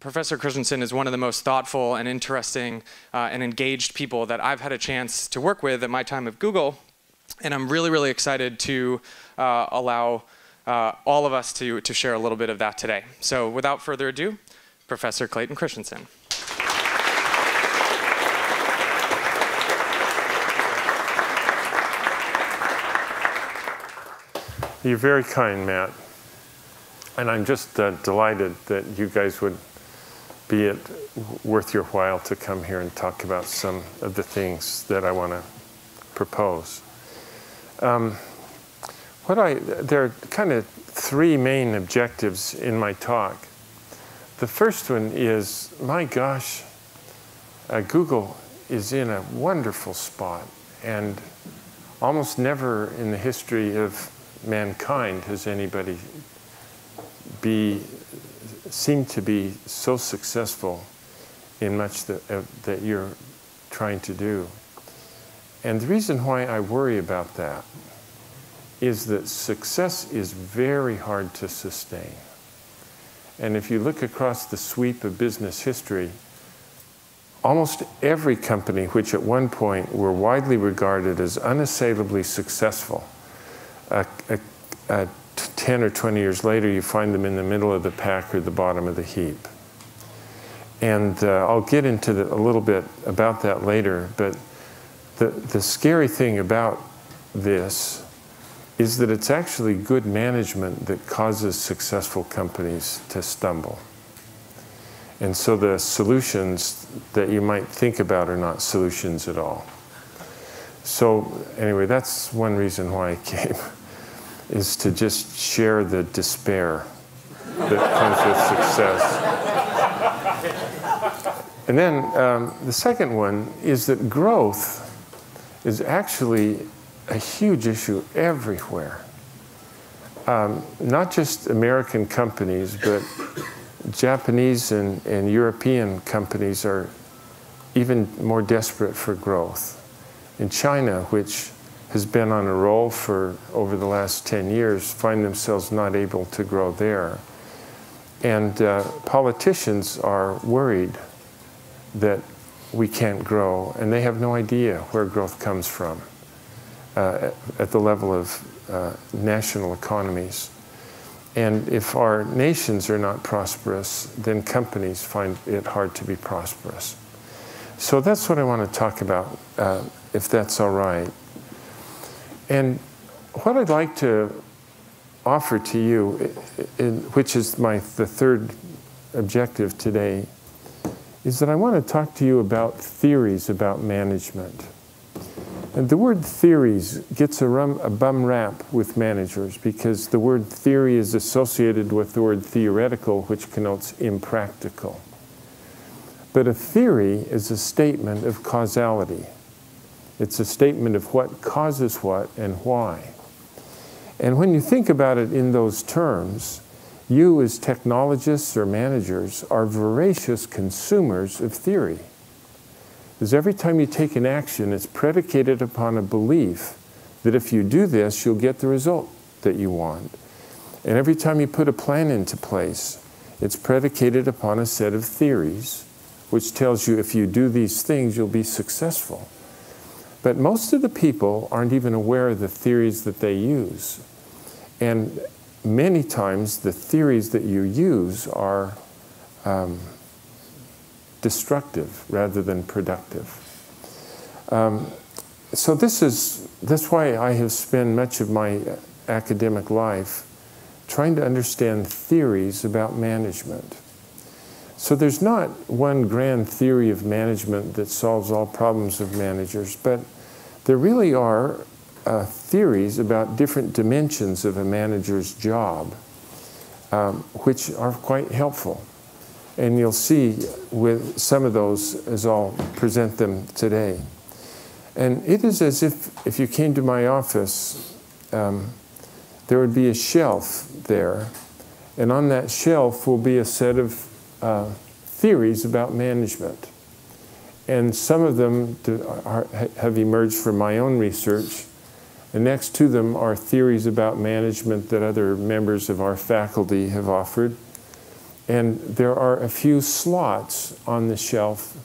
Professor Christensen is one of the most thoughtful and interesting uh, and engaged people that I've had a chance to work with at my time at Google. And I'm really, really excited to uh, allow uh, all of us to, to share a little bit of that today. So without further ado, Professor Clayton Christensen. You're very kind, Matt. And I'm just uh, delighted that you guys would be it worth your while to come here and talk about some of the things that I want to propose. Um, what I there are kind of three main objectives in my talk. The first one is, my gosh, uh, Google is in a wonderful spot, and almost never in the history of mankind has anybody be seem to be so successful in much that, uh, that you're trying to do. And the reason why I worry about that is that success is very hard to sustain. And if you look across the sweep of business history, almost every company which at one point were widely regarded as unassailably successful, a, a 10 or 20 years later, you find them in the middle of the pack or the bottom of the heap. And uh, I'll get into the, a little bit about that later, but the, the scary thing about this is that it's actually good management that causes successful companies to stumble. And so the solutions that you might think about are not solutions at all. So, anyway, that's one reason why I came is to just share the despair that comes with success. And then um, the second one is that growth is actually a huge issue everywhere. Um, not just American companies, but Japanese and, and European companies are even more desperate for growth. In China, which has been on a roll for over the last 10 years find themselves not able to grow there. And uh, politicians are worried that we can't grow, and they have no idea where growth comes from uh, at the level of uh, national economies. And if our nations are not prosperous, then companies find it hard to be prosperous. So that's what I want to talk about, uh, if that's all right. And what I'd like to offer to you, which is my the third objective today, is that I want to talk to you about theories about management. And the word theories gets a, rum, a bum rap with managers because the word theory is associated with the word theoretical, which connotes impractical. But a theory is a statement of causality. It's a statement of what causes what and why. And when you think about it in those terms, you as technologists or managers are voracious consumers of theory. Because every time you take an action, it's predicated upon a belief that if you do this, you'll get the result that you want. And every time you put a plan into place, it's predicated upon a set of theories, which tells you if you do these things, you'll be successful. But most of the people aren't even aware of the theories that they use. And many times the theories that you use are um, destructive rather than productive. Um, so this is that's why I have spent much of my academic life trying to understand theories about management. So there's not one grand theory of management that solves all problems of managers, but there really are uh, theories about different dimensions of a manager's job, um, which are quite helpful. And you'll see with some of those as I'll present them today. And it is as if if you came to my office, um, there would be a shelf there, and on that shelf will be a set of uh, theories about management. And some of them are, have emerged from my own research. And next to them are theories about management that other members of our faculty have offered. And there are a few slots on the shelf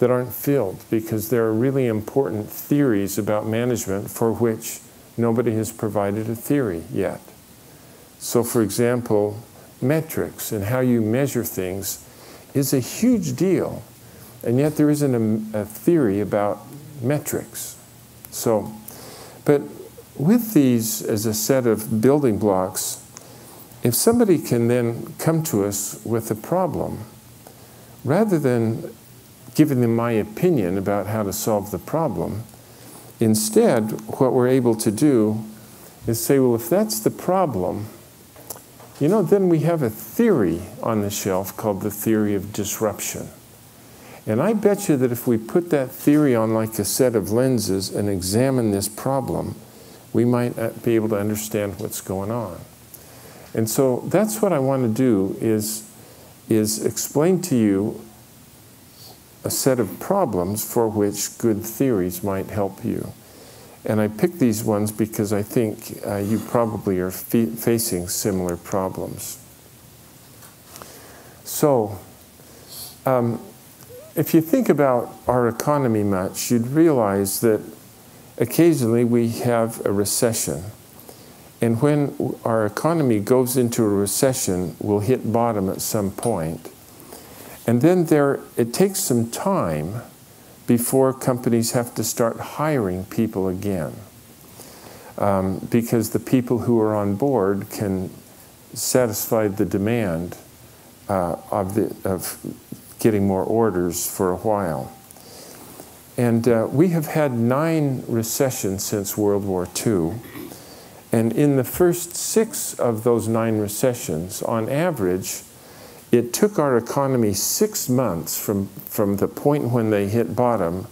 that aren't filled because there are really important theories about management for which nobody has provided a theory yet. So, for example, metrics and how you measure things is a huge deal, and yet there isn't a, a theory about metrics. So, but with these as a set of building blocks, if somebody can then come to us with a problem, rather than giving them my opinion about how to solve the problem, instead, what we're able to do is say, well, if that's the problem, you know, then we have a theory on the shelf called the theory of disruption. And I bet you that if we put that theory on like a set of lenses and examine this problem, we might uh, be able to understand what's going on. And so that's what I want to do is, is explain to you a set of problems for which good theories might help you. And I picked these ones because I think uh, you probably are facing similar problems. So, um, if you think about our economy much, you'd realize that occasionally we have a recession. And when our economy goes into a recession, we'll hit bottom at some point. And then there, it takes some time before companies have to start hiring people again. Um, because the people who are on board can satisfy the demand uh, of, the, of getting more orders for a while. And uh, we have had nine recessions since World War II. And in the first six of those nine recessions, on average, it took our economy six months from, from the point when they hit bottom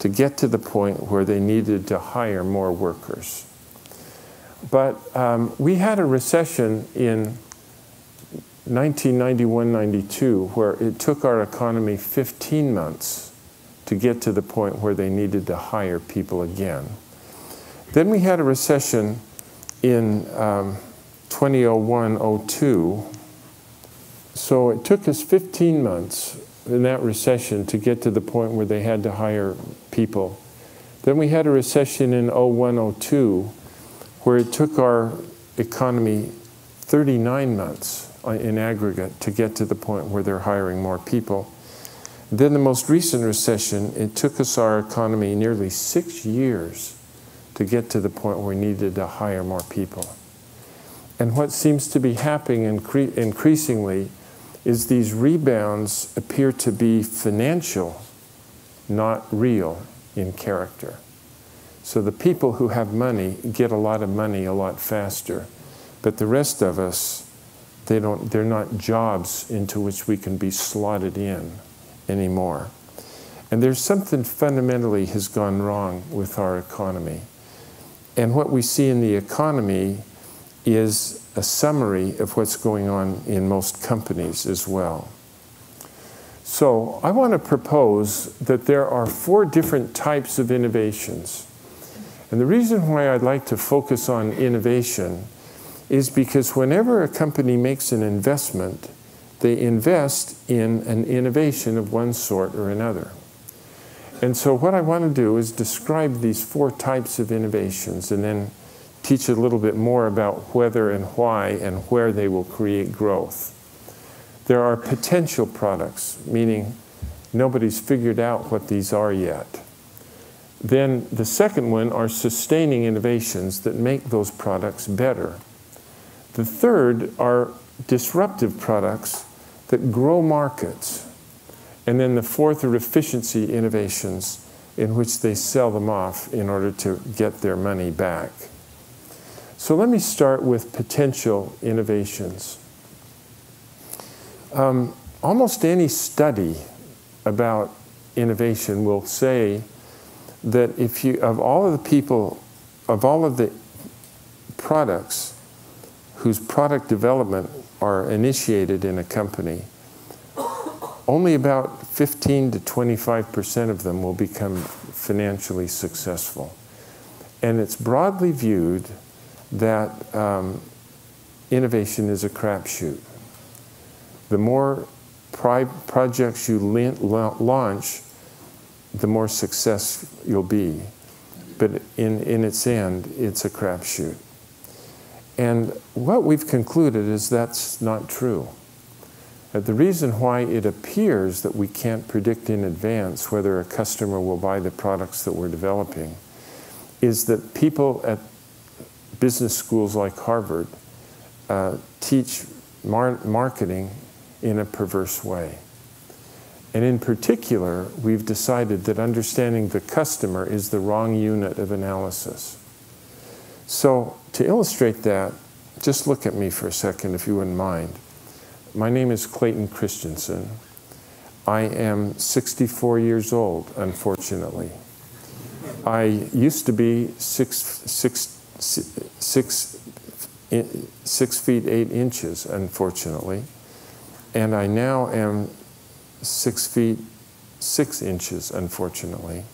to get to the point where they needed to hire more workers. But um, we had a recession in 1991 92 where it took our economy 15 months to get to the point where they needed to hire people again. Then we had a recession in um, 2001 02 so it took us 15 months in that recession to get to the point where they had to hire people. Then we had a recession in 01 02 where it took our economy 39 months in aggregate to get to the point where they're hiring more people. Then the most recent recession, it took us our economy nearly six years to get to the point where we needed to hire more people. And what seems to be happening incre- increasingly is these rebounds appear to be financial, not real in character. So the people who have money get a lot of money a lot faster, but the rest of us, they don't, they're not jobs into which we can be slotted in anymore. And there's something fundamentally has gone wrong with our economy. And what we see in the economy is a summary of what's going on in most companies as well. So, I want to propose that there are four different types of innovations. And the reason why I'd like to focus on innovation is because whenever a company makes an investment, they invest in an innovation of one sort or another. And so, what I want to do is describe these four types of innovations and then teach a little bit more about whether and why and where they will create growth. There are potential products, meaning nobody's figured out what these are yet. Then the second one are sustaining innovations that make those products better. The third are disruptive products that grow markets. And then the fourth are efficiency innovations in which they sell them off in order to get their money back. So let me start with potential innovations. Um, almost any study about innovation will say that if you, of all of the people, of all of the products whose product development are initiated in a company, only about 15 to 25% of them will become financially successful. And it's broadly viewed that um, innovation is a crapshoot. The more projects you launch, the more success you'll be. But in, in its end, it's a crapshoot. And what we've concluded is that's not true. That the reason why it appears that we can't predict in advance whether a customer will buy the products that we're developing is that people at business schools like Harvard uh, teach mar marketing in a perverse way. And in particular, we've decided that understanding the customer is the wrong unit of analysis. So, to illustrate that, just look at me for a second if you wouldn't mind. My name is Clayton Christensen. I am 64 years old, unfortunately. I used to be six, six, six, six feet eight inches, unfortunately, and I now am six feet six inches, unfortunately.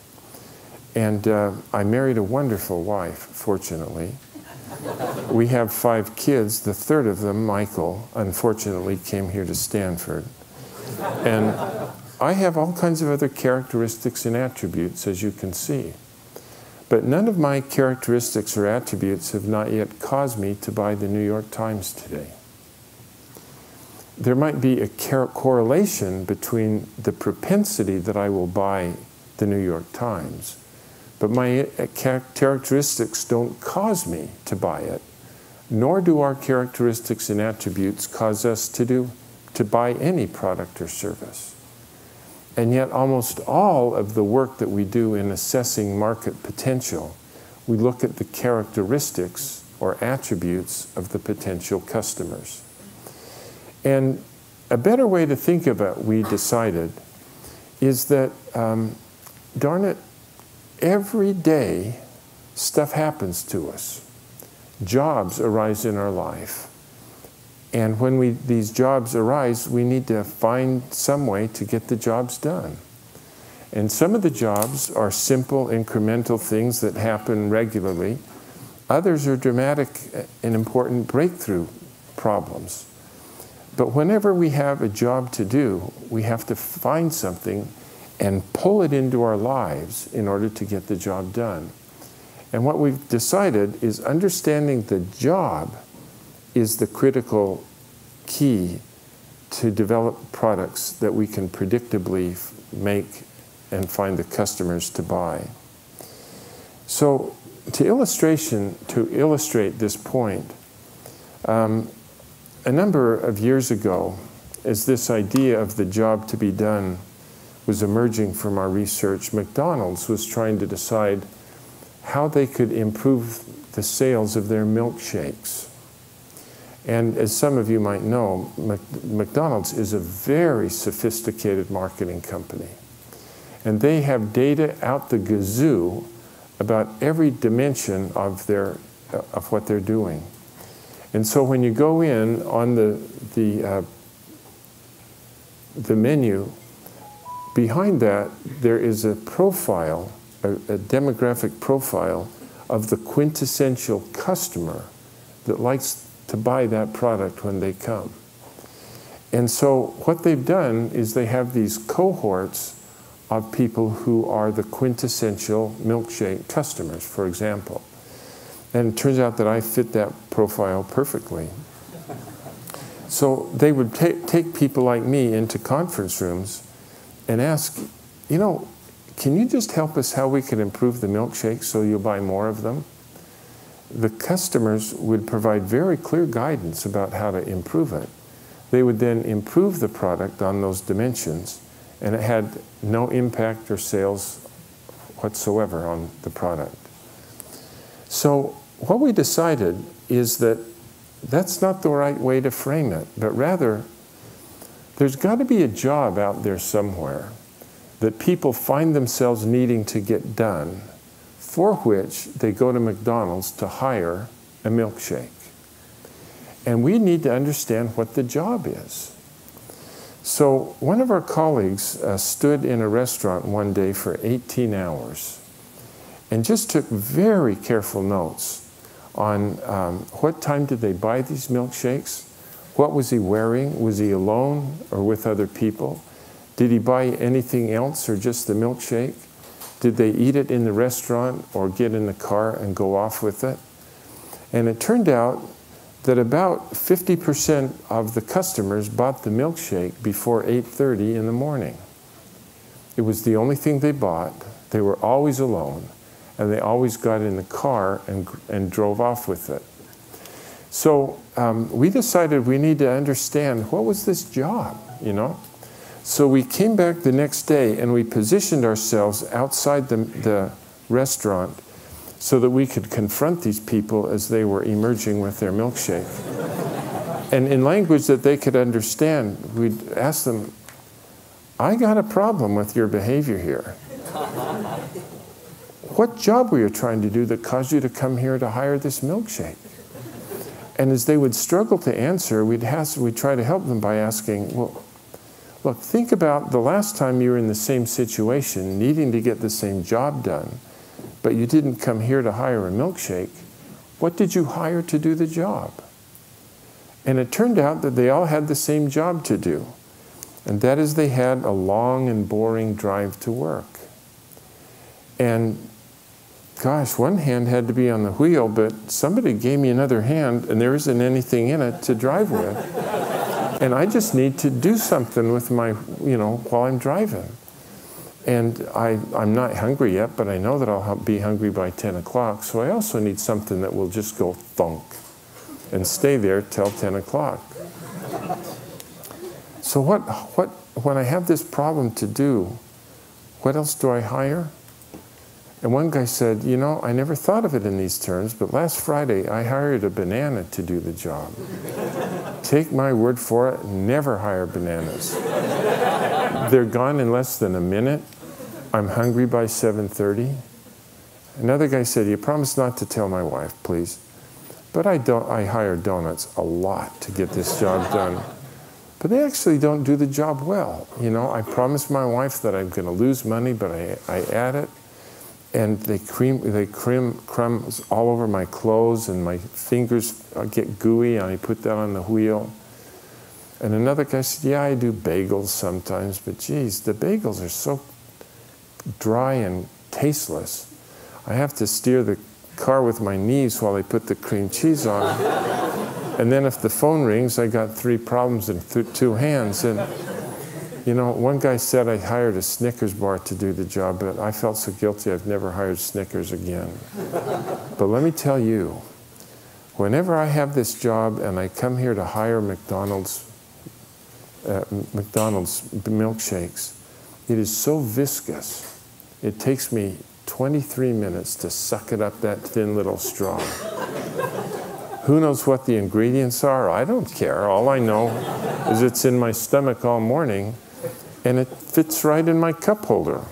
And uh, I married a wonderful wife, fortunately. we have five kids. The third of them, Michael, unfortunately came here to Stanford. And I have all kinds of other characteristics and attributes, as you can see. But none of my characteristics or attributes have not yet caused me to buy the New York Times today. There might be a correlation between the propensity that I will buy the New York Times, but my uh, characteristics don't cause me to buy it, nor do our characteristics and attributes cause us to do to buy any product or service. And yet, almost all of the work that we do in assessing market potential, we look at the characteristics or attributes of the potential customers. And a better way to think about we decided is that, um, darn it, every day stuff happens to us. Jobs arise in our life. And when we, these jobs arise, we need to find some way to get the jobs done. And some of the jobs are simple, incremental things that happen regularly. Others are dramatic and important breakthrough problems. But whenever we have a job to do, we have to find something and pull it into our lives in order to get the job done. And what we've decided is understanding the job is the critical key to develop products that we can predictably make and find the customers to buy. So, to illustration, to illustrate this point, um, a number of years ago, as this idea of the job to be done was emerging from our research, McDonald's was trying to decide how they could improve the sales of their milkshakes. And as some of you might know, McDonald's is a very sophisticated marketing company. And they have data out the gazoo about every dimension of, their, of what they're doing. And so when you go in on the, the, uh, the menu, behind that there is a profile, a, a demographic profile of the quintessential customer that likes to buy that product when they come. And so what they've done is they have these cohorts of people who are the quintessential milkshake customers, for example. And it turns out that I fit that profile perfectly. So they would take people like me into conference rooms and ask, you know, can you just help us how we can improve the milkshake so you'll buy more of them? the customers would provide very clear guidance about how to improve it. They would then improve the product on those dimensions, and it had no impact or sales whatsoever on the product. So, what we decided is that that's not the right way to frame it, but rather, there's got to be a job out there somewhere that people find themselves needing to get done for which they go to McDonald's to hire a milkshake. And we need to understand what the job is. So, one of our colleagues uh, stood in a restaurant one day for 18 hours and just took very careful notes on um, what time did they buy these milkshakes, What was he wearing? Was he alone or with other people? Did he buy anything else or just the milkshake? Did they eat it in the restaurant or get in the car and go off with it? And it turned out that about 50% of the customers bought the milkshake before 8:30 in the morning. It was the only thing they bought. They were always alone, and they always got in the car and, and drove off with it. So um, we decided we need to understand what was this job, you know? So we came back the next day and we positioned ourselves outside the, the restaurant so that we could confront these people as they were emerging with their milkshake. and in language that they could understand, we'd ask them, I got a problem with your behavior here. what job were you trying to do that caused you to come here to hire this milkshake? And as they would struggle to answer, we'd, ask, we'd try to help them by asking, well, look, think about the last time you were in the same situation, needing to get the same job done, but you didn't come here to hire a milkshake. What did you hire to do the job? And it turned out that they all had the same job to do, and that is they had a long and boring drive to work. And gosh, one hand had to be on the wheel, but somebody gave me another hand and there isn't anything in it to drive with. and I just need to do something with my, you know, while I'm driving. And I, I'm not hungry yet, but I know that I'll be hungry by 10 o'clock, so I also need something that will just go thunk and stay there till 10 o'clock. So, what, what, when I have this problem to do, what else do I hire? And one guy said, You know, I never thought of it in these terms, but last Friday I hired a banana to do the job. Take my word for it, never hire bananas. They're gone in less than a minute. I'm hungry by 7:30. Another guy said, "You promise not to tell my wife, please." But I don't I hire donuts a lot to get this job done. But they actually don't do the job well. You know, I promised my wife that I'm going to lose money, but I, I add it and they cream they cream crumbs all over my clothes and my fingers get gooey and I put that on the wheel. And another guy said, "Yeah, I do bagels sometimes, but geez, the bagels are so dry and tasteless. I have to steer the car with my knees while I put the cream cheese on. and then if the phone rings, I got three problems in th- two hands and." You know, one guy said I hired a Snickers bar to do the job, but I felt so guilty I've never hired Snickers again. but let me tell you, whenever I have this job and I come here to hire McDonald's, uh, McDonald's milkshakes, it is so viscous. It takes me 23 minutes to suck it up that thin little straw. Who knows what the ingredients are? I don't care. All I know is it's in my stomach all morning and it fits right in my cup holder.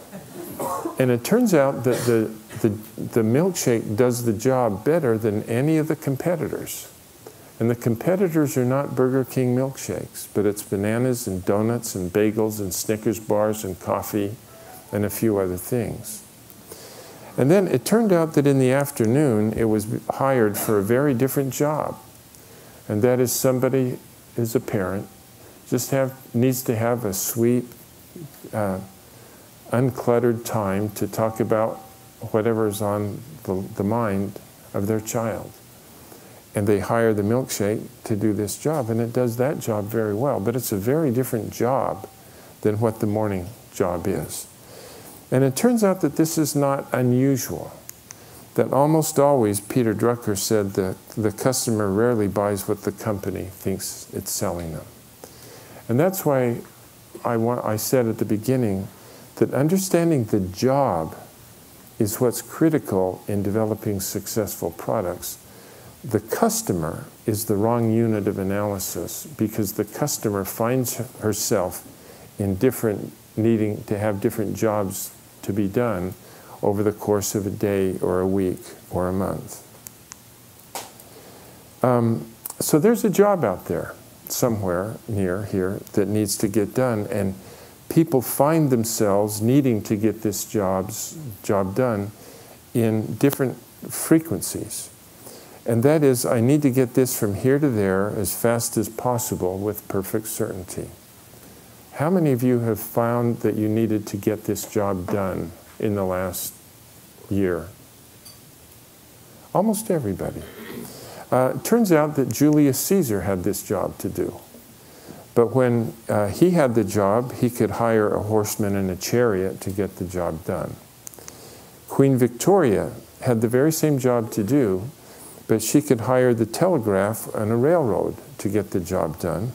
And it turns out that the, the, the milkshake does the job better than any of the competitors. And the competitors are not Burger King milkshakes, but it's bananas and donuts and bagels and Snickers bars and coffee and a few other things. And then it turned out that in the afternoon it was hired for a very different job. And that is somebody is a parent, just have needs to have a sweet, uh, uncluttered time to talk about whatever is on the, the mind of their child. And they hire the milkshake to do this job, and it does that job very well. But it's a very different job than what the morning job is. And it turns out that this is not unusual. That almost always, Peter Drucker said that the customer rarely buys what the company thinks it's selling them. And that's why I, want, I said at the beginning that understanding the job is what's critical in developing successful products. The customer is the wrong unit of analysis because the customer finds herself in different, needing to have different jobs to be done over the course of a day or a week or a month. Um, so there's a job out there somewhere near here that needs to get done. And people find themselves needing to get this jobs, job done in different frequencies. And that is, I need to get this from here to there as fast as possible with perfect certainty. How many of you have found that you needed to get this job done in the last year? Almost everybody. Uh, it turns out that Julius Caesar had this job to do. But when uh, he had the job, he could hire a horseman and a chariot to get the job done. Queen Victoria had the very same job to do, but she could hire the telegraph and a railroad to get the job done.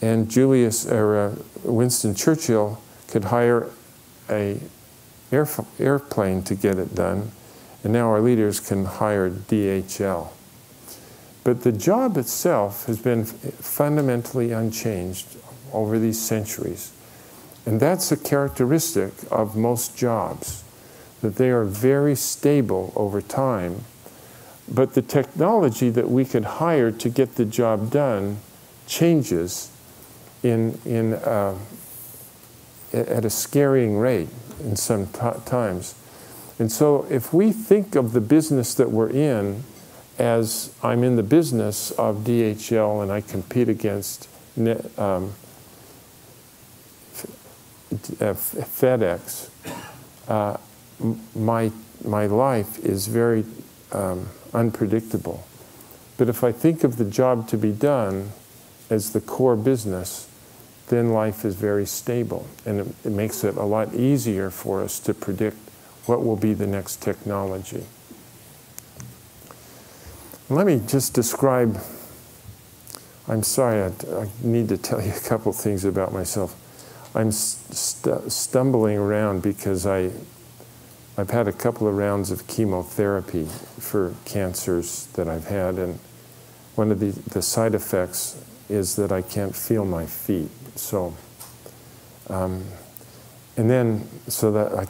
And Julius or uh, Winston Churchill could hire a airplane to get it done. And now our leaders can hire DHL. But the job itself has been fundamentally unchanged over these centuries. And that's a characteristic of most jobs, that they are very stable over time. But the technology that we could hire to get the job done changes in, in, uh, at a scaring rate in some times. And so if we think of the business that we're in as I'm in the business of DHL and I compete against um, uh, FedEx, uh, my, my life is very um, unpredictable. But if I think of the job to be done as the core business, then life is very stable. And it, it makes it a lot easier for us to predict what will be the next technology. Let me just describe. I'm sorry, I, I, need to tell you a couple things about myself. I'm st stumbling around because I, I've had a couple of rounds of chemotherapy for cancers that I've had, and one of the, the side effects is that I can't feel my feet. So, um, and then, so that I,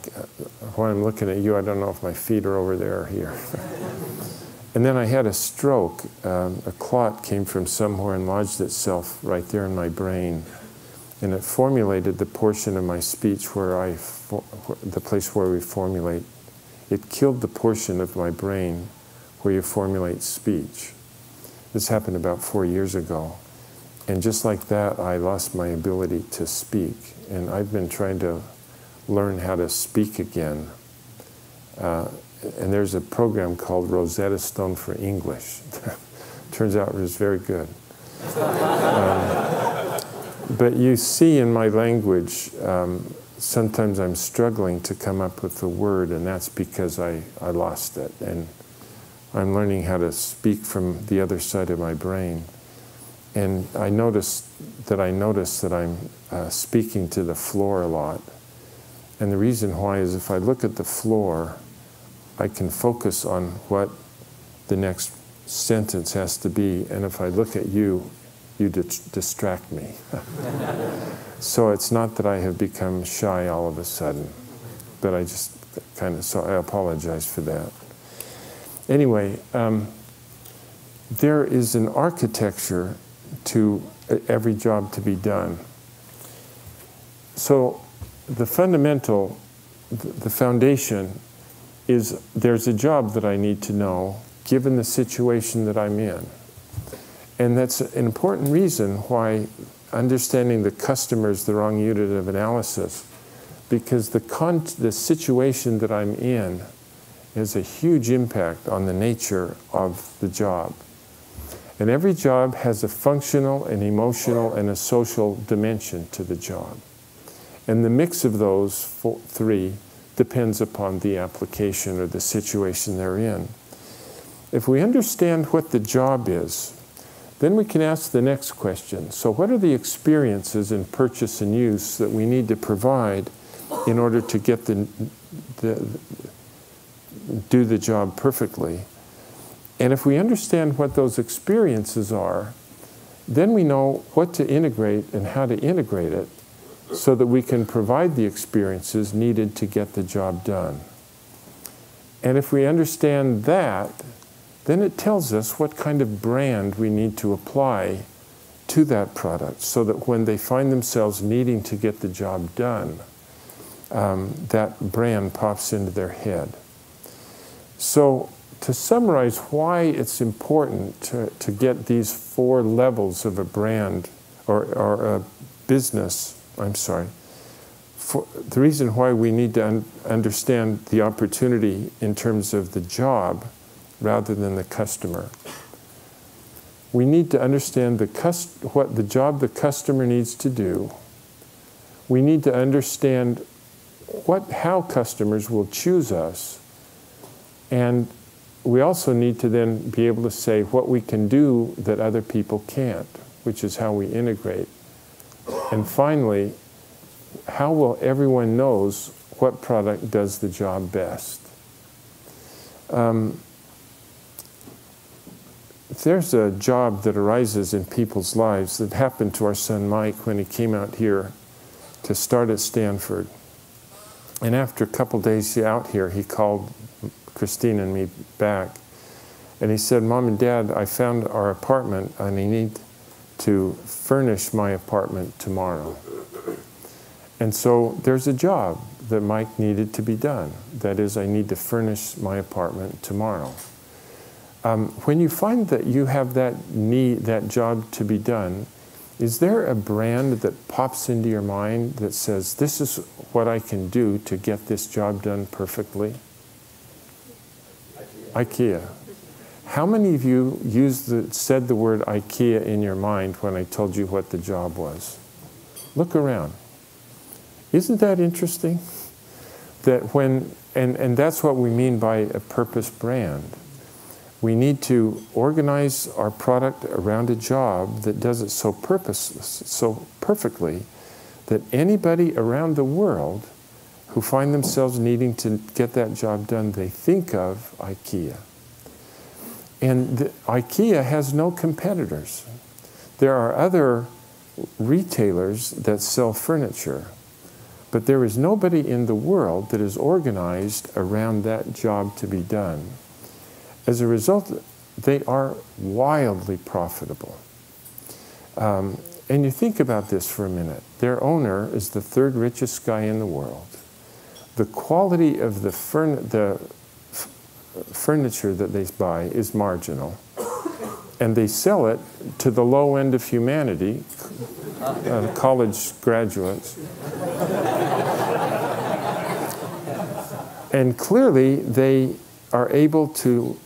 when I'm looking at you, I don't know if my feet are over there or here. And then I had a stroke. Um, a clot came from somewhere and lodged itself right there in my brain. And it formulated the portion of my speech where I, the place where we formulate. It killed the portion of my brain where you formulate speech. This happened about four years ago. And just like that, I lost my ability to speak. And I've been trying to learn how to speak again. Uh, and there's a program called Rosetta Stone for English. Turns out it was very good. um, but you see in my language, um, sometimes I'm struggling to come up with the word, and that's because I, I lost it. And I'm learning how to speak from the other side of my brain. And I notice that I notice that I'm uh, speaking to the floor a lot. And the reason why is if I look at the floor, I can focus on what the next sentence has to be, and if I look at you, you distract me. so it's not that I have become shy all of a sudden, but I just kind of, so I apologize for that. Anyway, um, there is an architecture to every job to be done. So the fundamental, the foundation is there's a job that I need to know given the situation that I'm in. And that's an important reason why understanding the customer is the wrong unit of analysis, because the, the situation that I'm in has a huge impact on the nature of the job. And every job has a functional, an emotional, and a social dimension to the job. And the mix of those four, three depends upon the application or the situation they're in. If we understand what the job is, then we can ask the next question. So, what are the experiences in purchase and use that we need to provide in order to get the, the do the job perfectly? And if we understand what those experiences are, then we know what to integrate and how to integrate it so that we can provide the experiences needed to get the job done. And if we understand that, then it tells us what kind of brand we need to apply to that product so that when they find themselves needing to get the job done, um, that brand pops into their head. So to summarize why it's important to, to get these four levels of a brand or, or a business, I'm sorry, for the reason why we need to un understand the opportunity in terms of the job rather than the customer. We need to understand the what the job the customer needs to do. We need to understand what, how customers will choose us. And we also need to then be able to say what we can do that other people can't, which is how we integrate. And finally, how will everyone knows what product does the job best? Um, there's a job that arises in people's lives that happened to our son Mike when he came out here to start at Stanford. And after a couple days out here, he called Christine and me back. And he said, Mom and Dad, I found our apartment and I need to furnish my apartment tomorrow. And so there's a job that Mike needed to be done. That is, I need to furnish my apartment tomorrow. Um, when you find that you have that need, that job to be done, is there a brand that pops into your mind that says, this is what I can do to get this job done perfectly? IKEA. How many of you used the, said the word IKEA in your mind when I told you what the job was? Look around. Isn't that interesting? That when, and, and that's what we mean by a purpose brand we need to organize our product around a job that does it so purposeless, so perfectly, that anybody around the world who find themselves needing to get that job done, they think of IKEA. And the, IKEA has no competitors. There are other retailers that sell furniture, but there is nobody in the world that is organized around that job to be done. As a result, they are wildly profitable. Um, and you think about this for a minute. Their owner is the third richest guy in the world. The quality of the, the furniture that they buy is marginal. And they sell it to the low end of humanity, uh, college graduates. and clearly, they are able to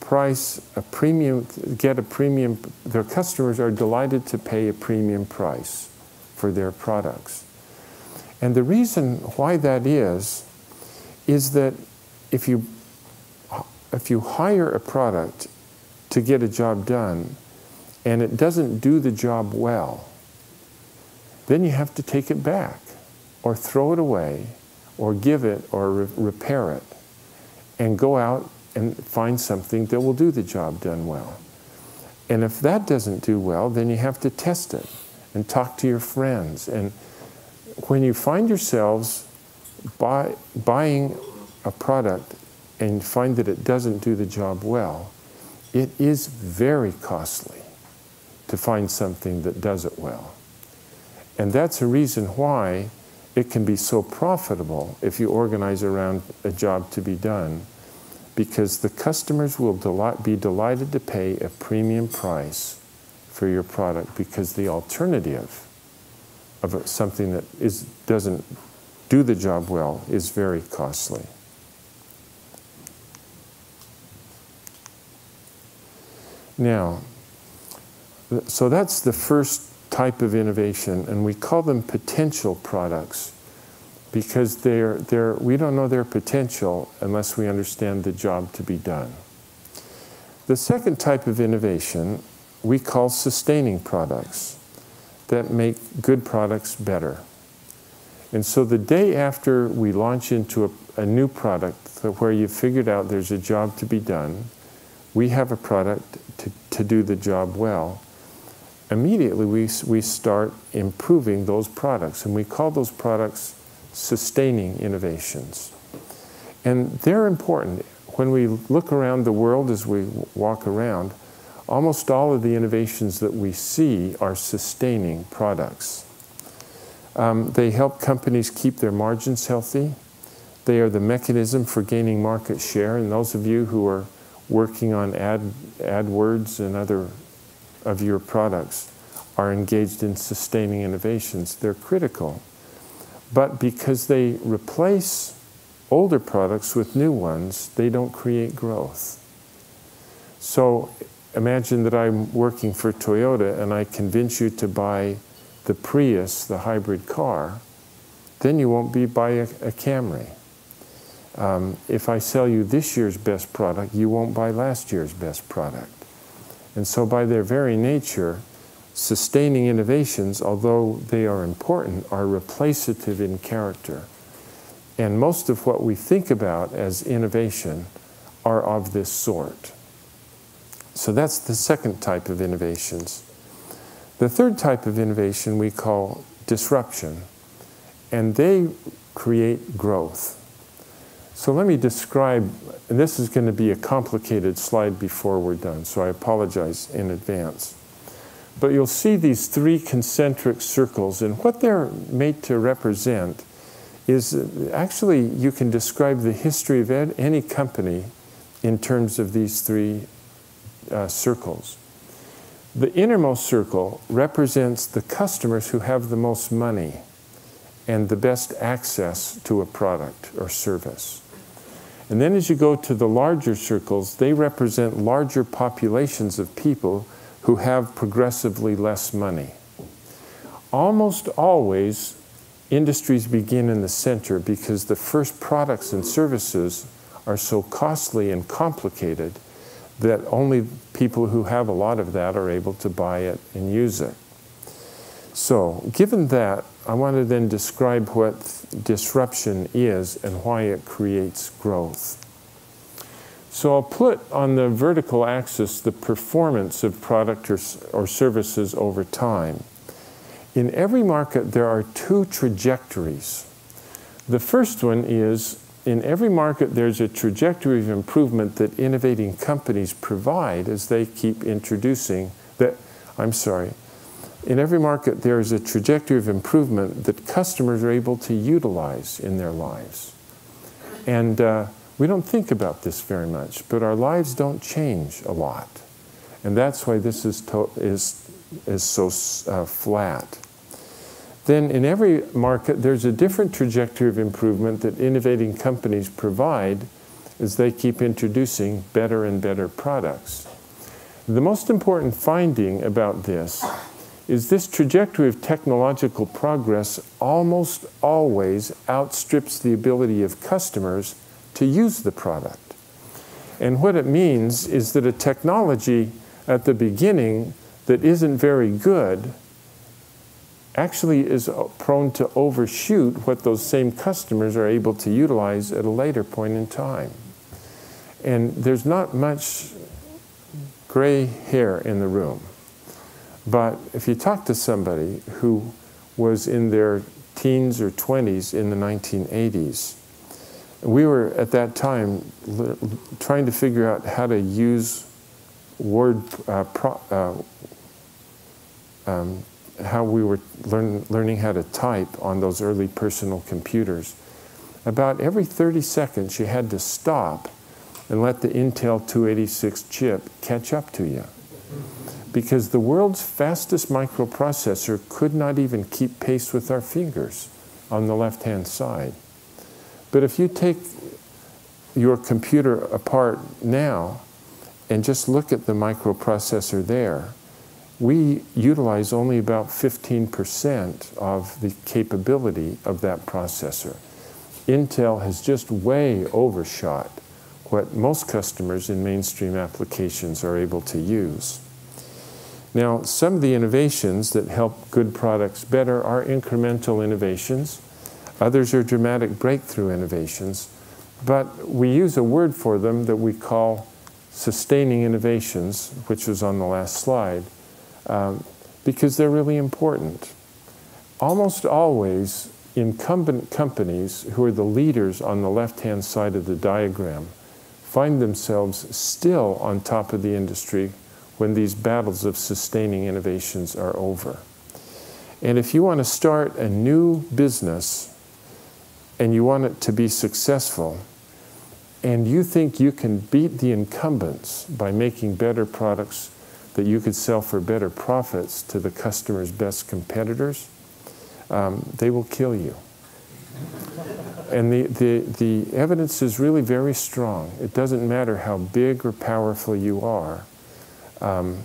price, a premium, get a premium, their customers are delighted to pay a premium price for their products. And the reason why that is, is that if you, if you hire a product to get a job done and it doesn't do the job well, then you have to take it back or throw it away or give it or re repair it and go out and find something that will do the job done well. And if that doesn't do well, then you have to test it and talk to your friends. And when you find yourselves buy, buying a product and find that it doesn't do the job well, it is very costly to find something that does it well. And that's a reason why it can be so profitable if you organize around a job to be done because the customers will be delighted to pay a premium price for your product because the alternative of something that is, doesn't do the job well is very costly. Now, so that's the first type of innovation, and we call them potential products because they're, they're, we don't know their potential unless we understand the job to be done. The second type of innovation we call sustaining products that make good products better. And so the day after we launch into a, a new product where you've figured out there's a job to be done, we have a product to, to do the job well. Immediately we, we start improving those products and we call those products sustaining innovations. And they're important. When we look around the world as we walk around, almost all of the innovations that we see are sustaining products. Um, they help companies keep their margins healthy. They are the mechanism for gaining market share. And those of you who are working on ad, AdWords and other of your products are engaged in sustaining innovations. They're critical. But because they replace older products with new ones, they don't create growth. So imagine that I'm working for Toyota and I convince you to buy the Prius, the hybrid car, then you won't be buying a, a Camry. Um, if I sell you this year's best product, you won't buy last year's best product. And so, by their very nature, sustaining innovations, although they are important, are replacative in character. And most of what we think about as innovation are of this sort. So that's the second type of innovations. The third type of innovation we call disruption, and they create growth. So let me describe, and this is going to be a complicated slide before we're done, so I apologize in advance. But you'll see these three concentric circles, and what they're made to represent is actually you can describe the history of any company in terms of these three uh, circles. The innermost circle represents the customers who have the most money and the best access to a product or service. And then as you go to the larger circles, they represent larger populations of people who have progressively less money. Almost always, industries begin in the center because the first products and services are so costly and complicated that only people who have a lot of that are able to buy it and use it. So, given that, I want to then describe what disruption is and why it creates growth. So, I'll put on the vertical axis the performance of product or, or services over time. In every market, there are two trajectories. The first one is in every market, there's a trajectory of improvement that innovating companies provide as they keep introducing that. I'm sorry. In every market, there's a trajectory of improvement that customers are able to utilize in their lives. And uh, we don't think about this very much, but our lives don't change a lot. And that's why this is, is, is so uh, flat then in every market, there's a different trajectory of improvement that innovating companies provide as they keep introducing better and better products. The most important finding about this is this trajectory of technological progress almost always outstrips the ability of customers to use the product. And what it means is that a technology at the beginning that isn't very good actually is prone to overshoot what those same customers are able to utilize at a later point in time. And there's not much gray hair in the room. But if you talk to somebody who was in their teens or 20s in the 1980s, we were at that time trying to figure out how to use word uh, pro, uh, um, how we were learn, learning how to type on those early personal computers. About every 30 seconds, you had to stop and let the Intel 286 chip catch up to you. Because the world's fastest microprocessor could not even keep pace with our fingers on the left hand side. But if you take your computer apart now and just look at the microprocessor there, we utilize only about 15% of the capability of that processor. Intel has just way overshot what most customers in mainstream applications are able to use. Now, some of the innovations that help good products better are incremental innovations. Others are dramatic breakthrough innovations. But we use a word for them that we call sustaining innovations, which was on the last slide um, because they're really important. Almost always, incumbent companies who are the leaders on the left hand side of the diagram find themselves still on top of the industry when these battles of sustaining innovations are over. And if you want to start a new business, and you want it to be successful, and you think you can beat the incumbents by making better products that you could sell for better profits to the customer's best competitors, um, they will kill you. And the, the, the evidence is really very strong. It doesn't matter how big or powerful you are. Um,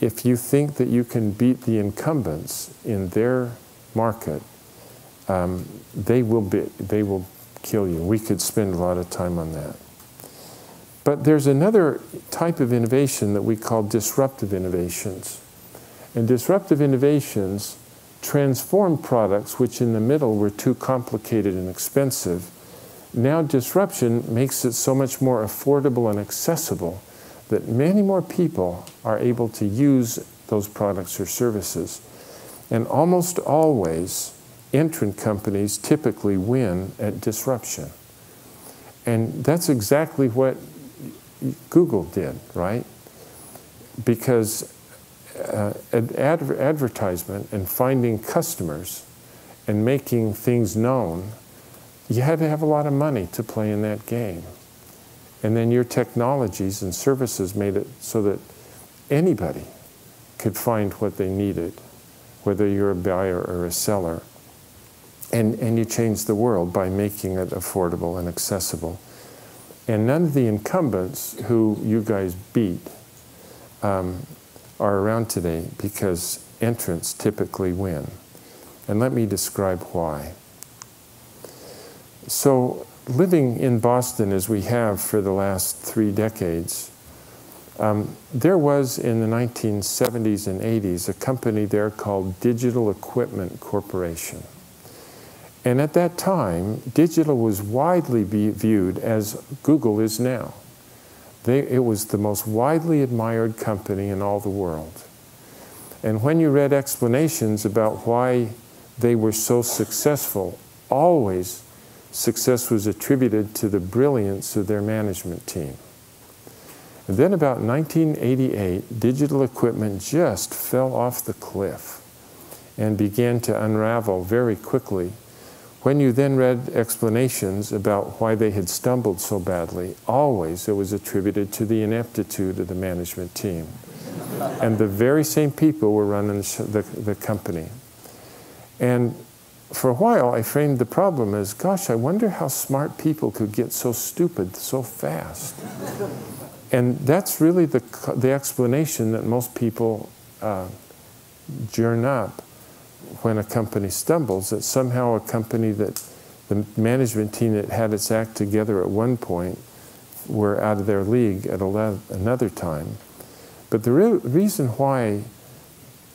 if you think that you can beat the incumbents in their market, um, they, will be, they will kill you. We could spend a lot of time on that. But there's another type of innovation that we call disruptive innovations. And disruptive innovations transform products which in the middle were too complicated and expensive. Now disruption makes it so much more affordable and accessible that many more people are able to use those products or services. And almost always, entrant companies typically win at disruption. And that's exactly what Google did, right? Because uh, ad advertisement and finding customers and making things known, you had to have a lot of money to play in that game. And then your technologies and services made it so that anybody could find what they needed, whether you're a buyer or a seller. And, and you changed the world by making it affordable and accessible. And none of the incumbents who you guys beat um, are around today because entrants typically win. And let me describe why. So, living in Boston as we have for the last three decades, um, there was in the 1970s and 80s a company there called Digital Equipment Corporation. And at that time, digital was widely viewed as Google is now. They, it was the most widely admired company in all the world. And when you read explanations about why they were so successful, always success was attributed to the brilliance of their management team. And then about 1988, digital equipment just fell off the cliff and began to unravel very quickly when you then read explanations about why they had stumbled so badly, always it was attributed to the ineptitude of the management team. and the very same people were running the, the company. And for a while, I framed the problem as gosh, I wonder how smart people could get so stupid so fast. and that's really the, the explanation that most people uh, journ up when a company stumbles, that somehow a company that the management team that had its act together at one point were out of their league at another time. But the re reason why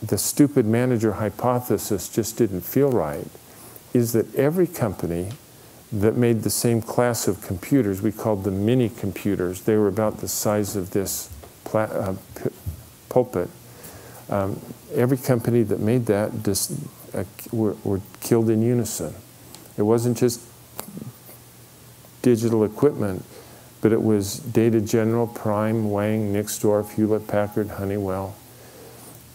the stupid manager hypothesis just didn't feel right is that every company that made the same class of computers, we called them mini computers, they were about the size of this uh, pulpit, um, every company that made that uh, were, were killed in unison. It wasn't just digital equipment, but it was Data General, Prime, Wang, Nixdorf, Hewlett Packard, Honeywell.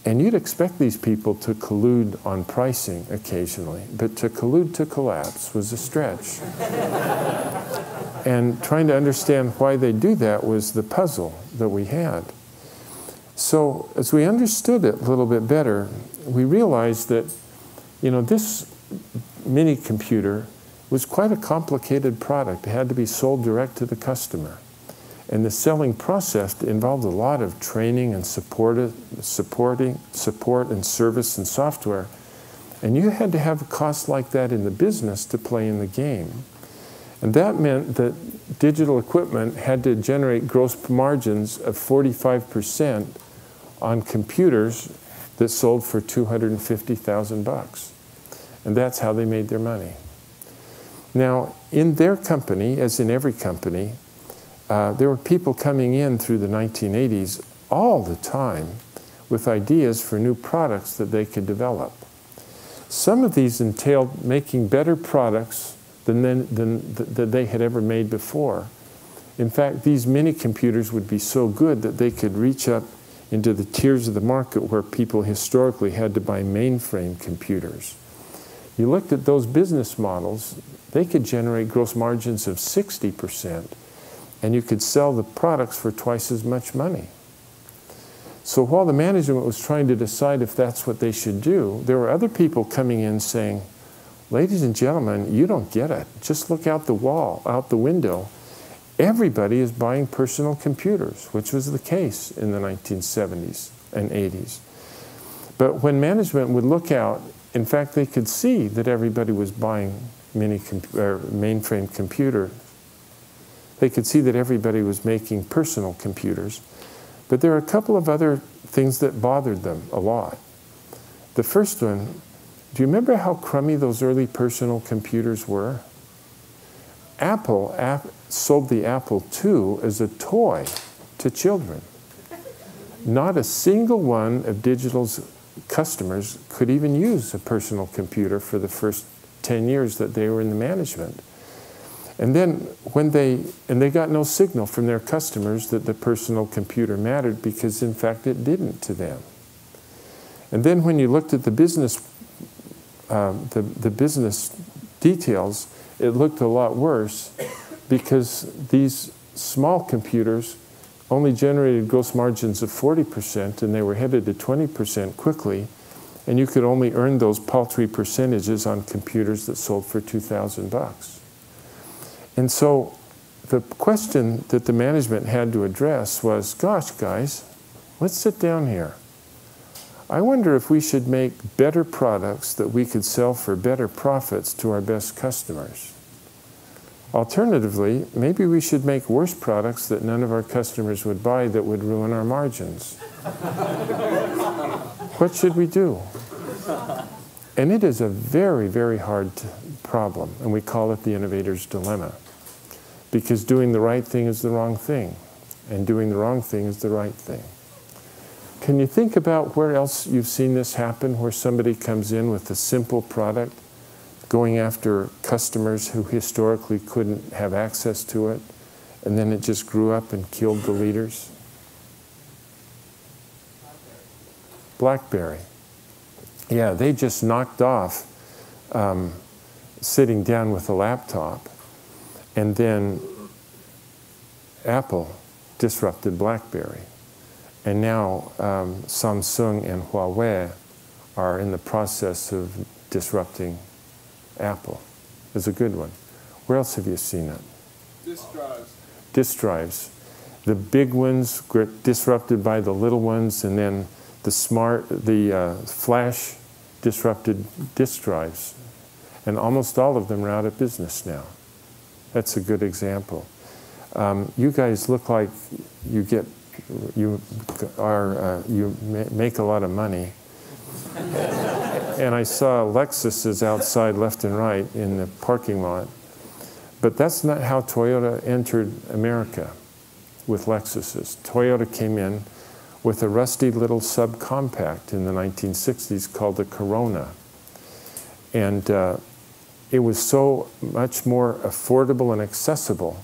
And you'd expect these people to collude on pricing occasionally, but to collude to collapse was a stretch. and trying to understand why they do that was the puzzle that we had. So as we understood it a little bit better, we realized that, you know, this mini computer was quite a complicated product. It had to be sold direct to the customer. And the selling process involved a lot of training and support, supporting, support and service and software. And you had to have a cost like that in the business to play in the game. And that meant that digital equipment had to generate gross margins of 45 percent on computers that sold for 250,000 bucks. And that's how they made their money. Now, in their company, as in every company, uh, there were people coming in through the 1980s all the time with ideas for new products that they could develop. Some of these entailed making better products than, than, than, than they had ever made before. In fact, these mini computers would be so good that they could reach up into the tiers of the market where people historically had to buy mainframe computers you looked at those business models, they could generate gross margins of 60%, and you could sell the products for twice as much money. So while the management was trying to decide if that's what they should do, there were other people coming in saying, Ladies and gentlemen, you don't get it. Just look out the wall, out the window. Everybody is buying personal computers, which was the case in the 1970s and 80s. But when management would look out, in fact, they could see that everybody was buying mini com mainframe computer. They could see that everybody was making personal computers. But there are a couple of other things that bothered them a lot. The first one do you remember how crummy those early personal computers were? Apple ap sold the Apple II as a toy to children. Not a single one of Digital's customers could even use a personal computer for the first 10 years that they were in the management. And then when they, and they got no signal from their customers that the personal computer mattered because in fact it didn't to them. And then when you looked at the business um, the, the business details, it looked a lot worse because these small computers only generated gross margins of 40% and they were headed to 20% quickly. And you could only earn those paltry percentages on computers that sold for 2,000 bucks. And so the question that the management had to address was, gosh, guys, let's sit down here. I wonder if we should make better products that we could sell for better profits to our best customers. Alternatively, maybe we should make worse products that none of our customers would buy that would ruin our margins. what should we do? And it is a very, very hard problem, and we call it the innovator's dilemma. Because doing the right thing is the wrong thing, and doing the wrong thing is the right thing. Can you think about where else you've seen this happen, where somebody comes in with a simple product, going after customers who historically couldn't have access to it, and then it just grew up and killed the leaders? Blackberry. Yeah, they just knocked off um, sitting down with a laptop, and then Apple disrupted Blackberry. And now um, Samsung and Huawei are in the process of disrupting Apple. It's a good one. Where else have you seen it? Disk drives. Disk drives. The big ones get disrupted by the little ones, and then the smart, the uh, flash disrupted disk drives. And almost all of them are out of business now. That's a good example. Um, you guys look like you get you are uh, you make a lot of money. and I saw Lexuses outside left and right in the parking lot. But that's not how Toyota entered America with Lexuses. Toyota came in with a rusty little subcompact in the 1960s called the Corona. And uh, it was so much more affordable and accessible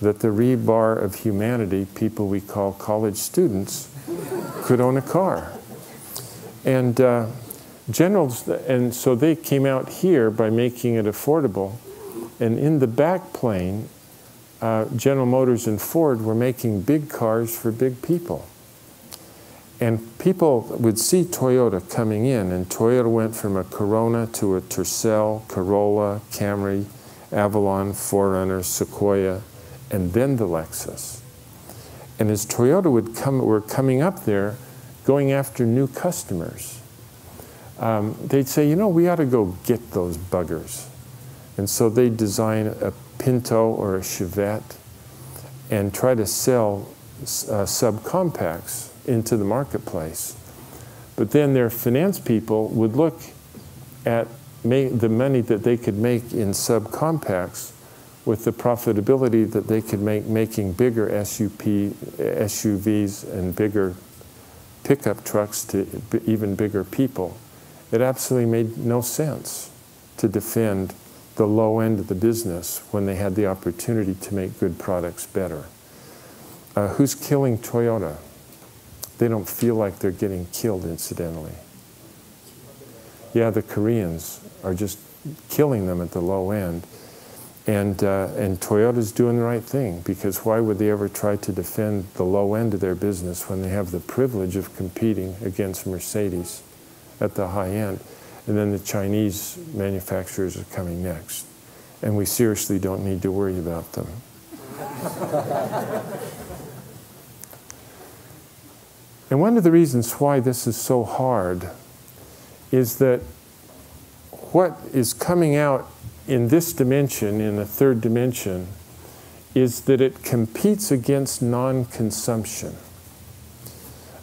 that the rebar of humanity, people we call college students, could own a car. And uh, generals, and so they came out here by making it affordable. And in the back plane, uh, General Motors and Ford were making big cars for big people. And people would see Toyota coming in, and Toyota went from a Corona to a Tercel, Corolla, Camry, Avalon, 4Runner, Sequoia, and then the Lexus. And as Toyota would come, were coming up there, going after new customers, um, they'd say, you know, we ought to go get those buggers. And so they design a Pinto or a Chevette and try to sell uh, subcompacts into the marketplace. But then their finance people would look at the money that they could make in subcompacts with the profitability that they could make making bigger SUP, SUVs and bigger pickup trucks to even bigger people. It absolutely made no sense to defend the low end of the business when they had the opportunity to make good products better. Uh, who's killing Toyota? They don't feel like they're getting killed, incidentally. Yeah, the Koreans. are just killing them at the low end. And, uh, and Toyota's doing the right thing because why would they ever try to defend the low end of their business when they have the privilege of competing against Mercedes at the high end? And then the Chinese manufacturers are coming next. And we seriously don't need to worry about them. and one of the reasons why this is so hard is that what is coming out in this dimension, in the third dimension, is that it competes against non consumption.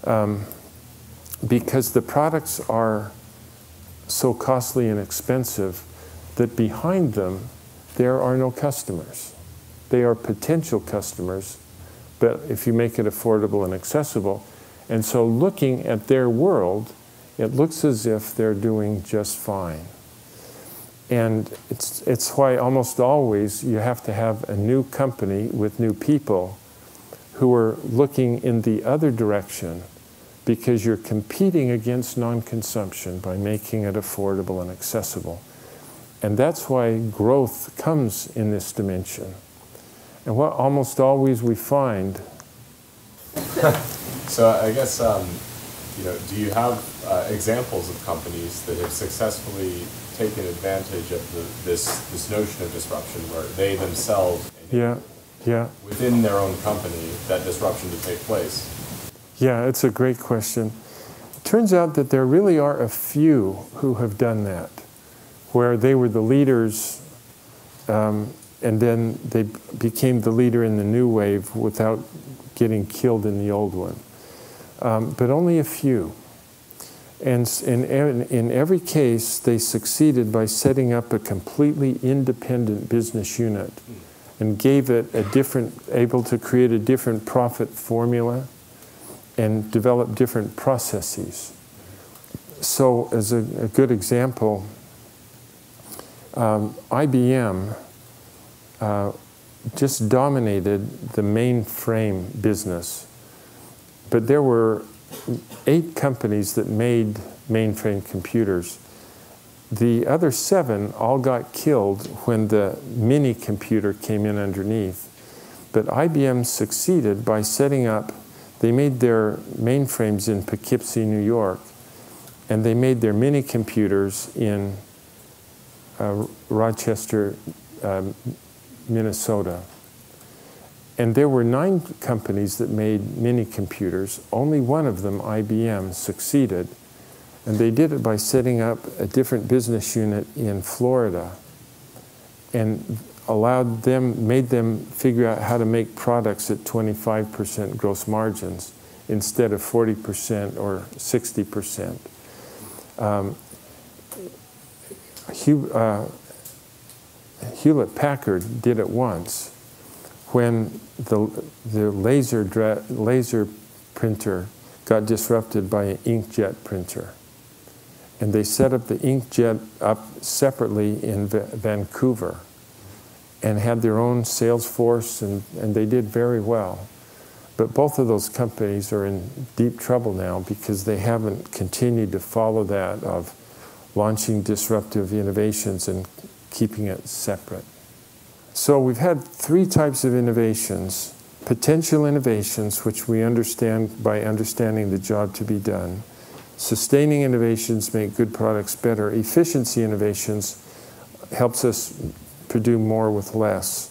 Um, because the products are so costly and expensive that behind them there are no customers. They are potential customers, but if you make it affordable and accessible. And so, looking at their world, it looks as if they're doing just fine. And it's, it's why almost always you have to have a new company with new people who are looking in the other direction because you're competing against non consumption by making it affordable and accessible. And that's why growth comes in this dimension. And what almost always we find. so I guess, um, you know, do you have uh, examples of companies that have successfully taken advantage of the, this this notion of disruption, where they themselves, yeah, yeah, within their own company, that disruption to take place? Yeah, it's a great question. It turns out that there really are a few who have done that, where they were the leaders, um, and then they became the leader in the new wave without getting killed in the old one. Um, but only a few. And in, in every case, they succeeded by setting up a completely independent business unit and gave it a different, able to create a different profit formula and develop different processes. So, as a, a good example, um, IBM uh, just dominated the mainframe business, but there were eight companies that made mainframe computers. The other seven all got killed when the mini computer came in underneath. But IBM succeeded by setting up, they made their mainframes in Poughkeepsie, New York, and they made their mini computers in uh, Rochester, um, Minnesota. And there were nine companies that made mini computers. Only one of them, IBM, succeeded. And they did it by setting up a different business unit in Florida and allowed them, made them figure out how to make products at 25% gross margins instead of 40% or 60%. Um, Hugh, uh, Hewlett Packard did it once when the, the laser, laser printer got disrupted by an inkjet printer. And they set up the inkjet up separately in Va Vancouver and had their own sales force, and, and they did very well. But both of those companies are in deep trouble now because they haven't continued to follow that of launching disruptive innovations and keeping it separate. So we've had three types of innovations potential innovations, which we understand by understanding the job to be done. Sustaining innovations make good products better. Efficiency innovations helps us produce more with less.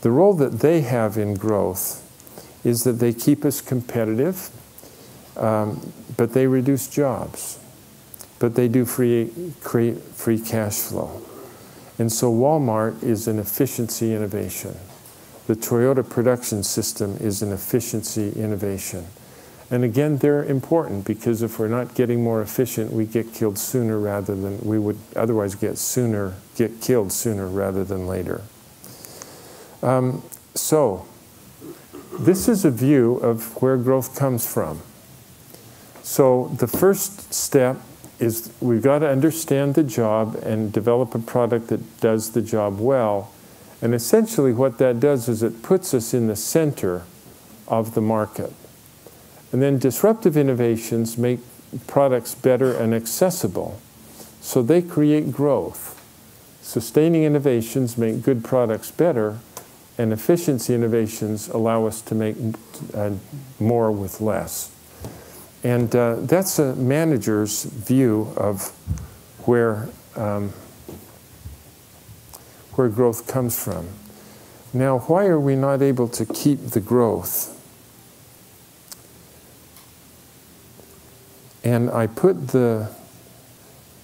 The role that they have in growth is that they keep us competitive, um, but they reduce jobs. But they do free, create free cash flow. And so Walmart is an efficiency innovation. The Toyota production system is an efficiency innovation. And again, they're important because if we're not getting more efficient, we get killed sooner rather than we would otherwise get sooner, get killed sooner rather than later. Um, so, this is a view of where growth comes from. So, the first step is we've got to understand the job and develop a product that does the job well. And essentially, what that does is it puts us in the center of the market. And then disruptive innovations make products better and accessible So they create growth. Sustaining innovations make good products better, and efficiency innovations allow us to make uh, more with less. And uh, that's a manager's view of where, um, where growth comes from. Now, why are we not able to keep the growth? And I put the,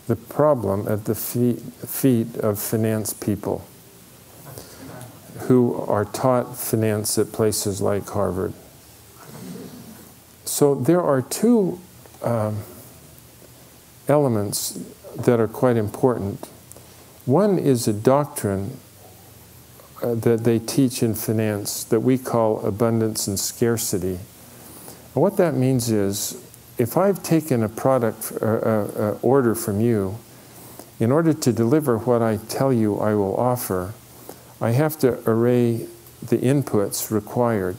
the problem at the feet, feet of finance people who are taught finance at places like Harvard. So there are two um, elements that are quite important. One is a doctrine uh, that they teach in finance that we call abundance and scarcity. And what that means is if I've taken a product uh, uh, order from you, in order to deliver what I tell you I will offer, I have to array the inputs required.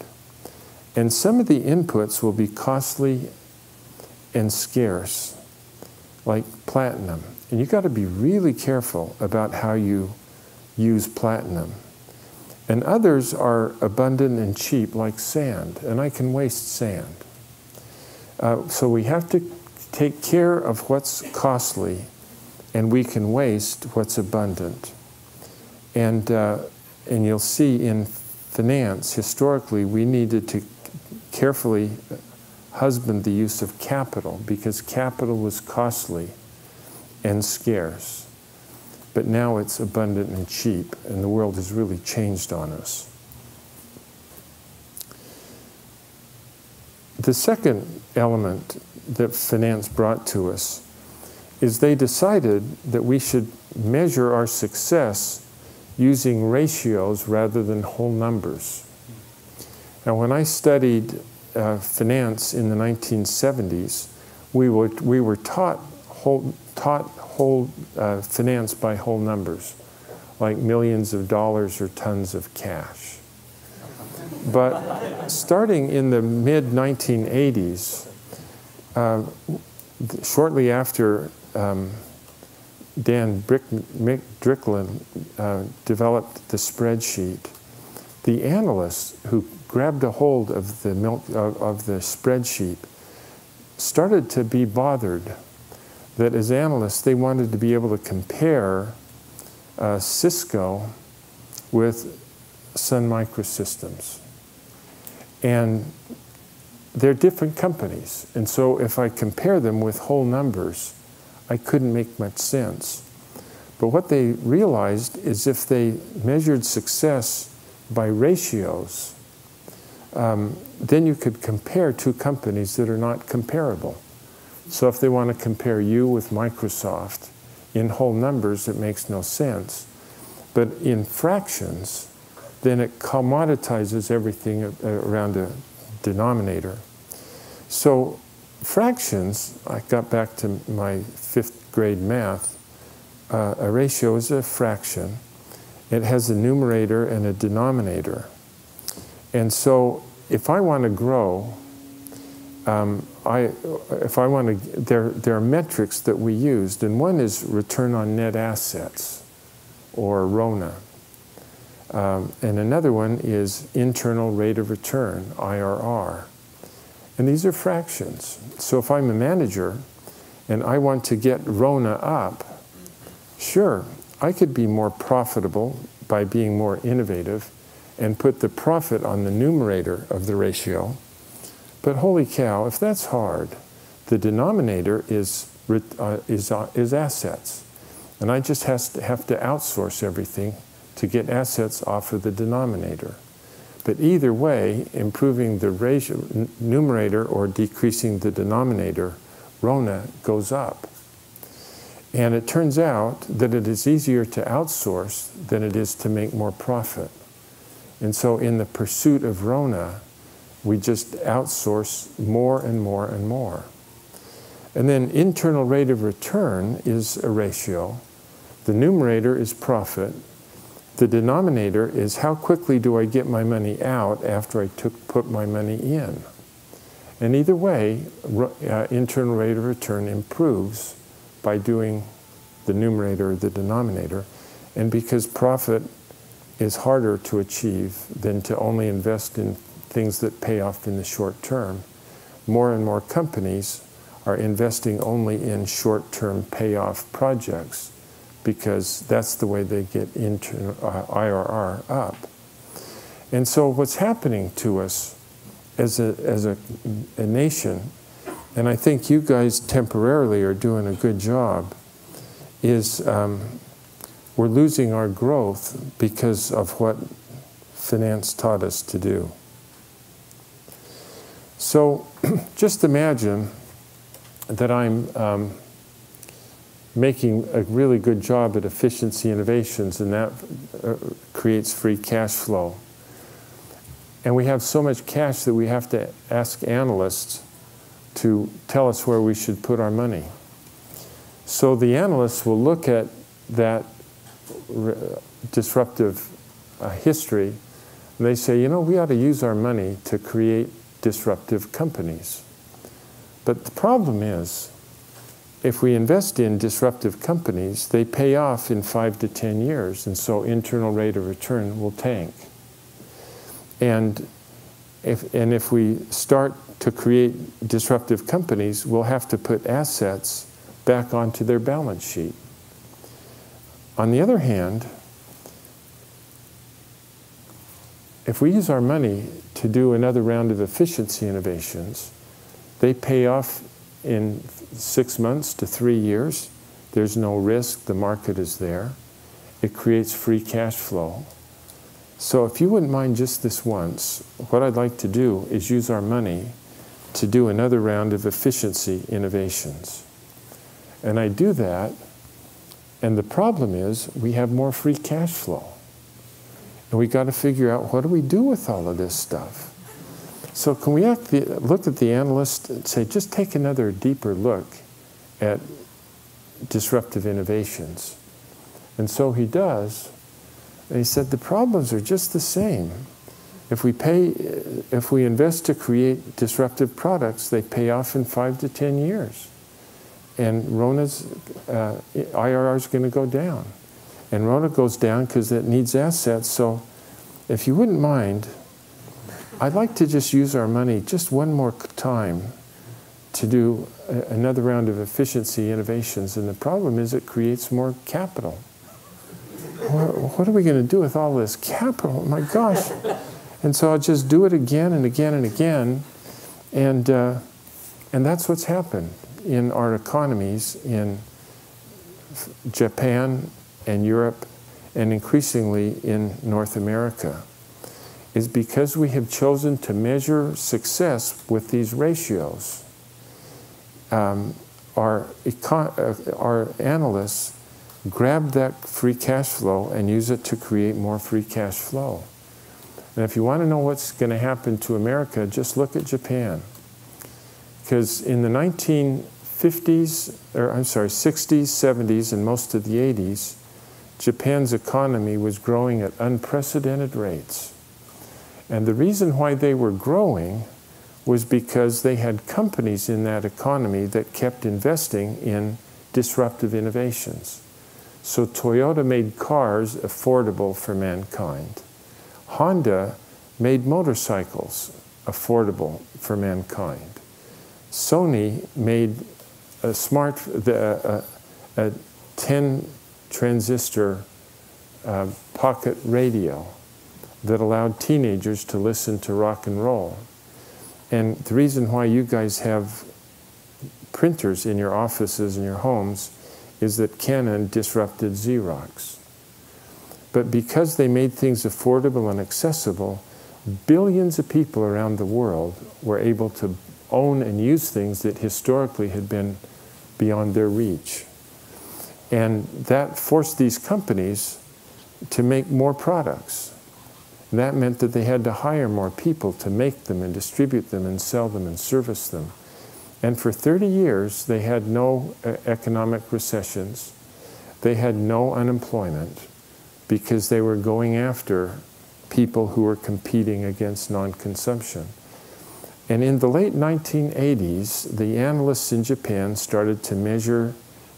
And some of the inputs will be costly and scarce, like platinum. And you've got to be really careful about how you use platinum. And others are abundant and cheap, like sand, and I can waste sand. Uh, so we have to take care of what's costly, and we can waste what's abundant. And uh, and you'll see in finance, historically, we needed to carefully husband the use of capital because capital was costly and scarce. But now it's abundant and cheap, and the world has really changed on us. The second element that finance brought to us is they decided that we should measure our success using ratios rather than whole numbers. Now, when I studied uh, finance in the 1970s, we were, we were taught whole, taught whole uh, finance by whole numbers, like millions of dollars or tons of cash. But starting in the mid 1980s, uh, shortly after um, Dan Brick, Bricklin uh, developed the spreadsheet, the analysts who grabbed a hold of the, milk, of, of the spreadsheet started to be bothered that as analysts they wanted to be able to compare uh, Cisco with Sun Microsystems. And they're different companies. And so if I compare them with whole numbers, I couldn't make much sense. But what they realized is if they measured success by ratios, um, then you could compare two companies that are not comparable. So if they want to compare you with Microsoft in whole numbers, it makes no sense. But in fractions, then it commoditizes everything around a denominator. So fractions, I got back to my fifth grade math, uh, a ratio is a fraction. It has a numerator and a denominator. And so if I want to grow, um, I, if I want to, there, there are metrics that we used, and one is return on net assets, or RONA. Um, and another one is internal rate of return, IRR. And these are fractions. So if I'm a manager and I want to get RONA up, sure, I could be more profitable by being more innovative and put the profit on the numerator of the ratio. But holy cow, if that's hard, the denominator is, uh, is, uh, is assets. And I just has to have to outsource everything to get assets off of the denominator. But either way, improving the ratio, numerator or decreasing the denominator, RONA goes up. And it turns out that it is easier to outsource than it is to make more profit. And so, in the pursuit of RONA, we just outsource more and more and more. And then, internal rate of return is a ratio. The numerator is profit, the denominator is how quickly do I get my money out after I took, put my money in? And either way, uh, internal rate of return improves by doing the numerator or the denominator, and because profit is harder to achieve than to only invest in things that pay off in the short term, more and more companies are investing only in short term payoff projects because that's the way they get into uh, IRR up. And so, what's happening to us as a, as a, a nation, and I think you guys temporarily are doing a good job, is um, we're losing our growth because of what finance taught us to do. So just imagine that I'm um, making a really good job at efficiency innovations, and that uh, creates free cash flow. And we have so much cash that we have to ask analysts to tell us where we should put our money. So the analysts will look at that disruptive uh, history, they say, you know, we ought to use our money to create disruptive companies. But the problem is, if we invest in disruptive companies, they pay off in five to 10 years, and so internal rate of return will tank. And if, and if we start to create disruptive companies, we'll have to put assets back onto their balance sheet. On the other hand, if we use our money to do another round of efficiency innovations, they pay off in six months to three years. There's no risk, the market is there. It creates free cash flow. So, if you wouldn't mind just this once, what I'd like to do is use our money to do another round of efficiency innovations. And I do that and the problem is we have more free cash flow. And we've got to figure out what do we do with all of this stuff. So can we the, look at the analyst and say, just take another deeper look at disruptive innovations? And so he does. And he said the problems are just the same. If we pay, if we invest to create disruptive products, they pay off in five to ten years and RONA's uh, IRR is going to go down. And Rona goes down because it needs assets. So if you wouldn't mind, I'd like to just use our money just one more time to do a, another round of efficiency innovations. And the problem is it creates more capital. What, are we going to do with all this capital? My gosh. And so I'll just do it again and again and again. And, uh, and that's what's happened in our economies in Japan and Europe and increasingly in North America is because we have chosen to measure success with these ratios. Um, our, uh, our analysts grab that free cash flow and use it to create more free cash flow. And if you want to know what's going to happen to America, just look at Japan. Because in the 19 50s, or I'm sorry, 60s, 70s, and most of the 80s, Japan's economy was growing at unprecedented rates. And the reason why they were growing was because they had companies in that economy that kept investing in disruptive innovations. So Toyota made cars affordable for mankind. Honda made motorcycles affordable for mankind. Sony made a smart, the, a 10 transistor uh, pocket radio that allowed teenagers to listen to rock and roll. And the reason why you guys have printers in your offices and your homes is that Canon disrupted Xerox. But because they made things affordable and accessible, billions of people around the world were able to own and use things that historically had been beyond their reach. And that forced these companies to make more products. And that meant that they had to hire more people to make them and distribute them and sell them and service them. And for 30 years, they had no uh, economic recessions. They had no unemployment because they were going after people who were competing against non consumption. And in the late 1980s, the analysts in Japan started to measure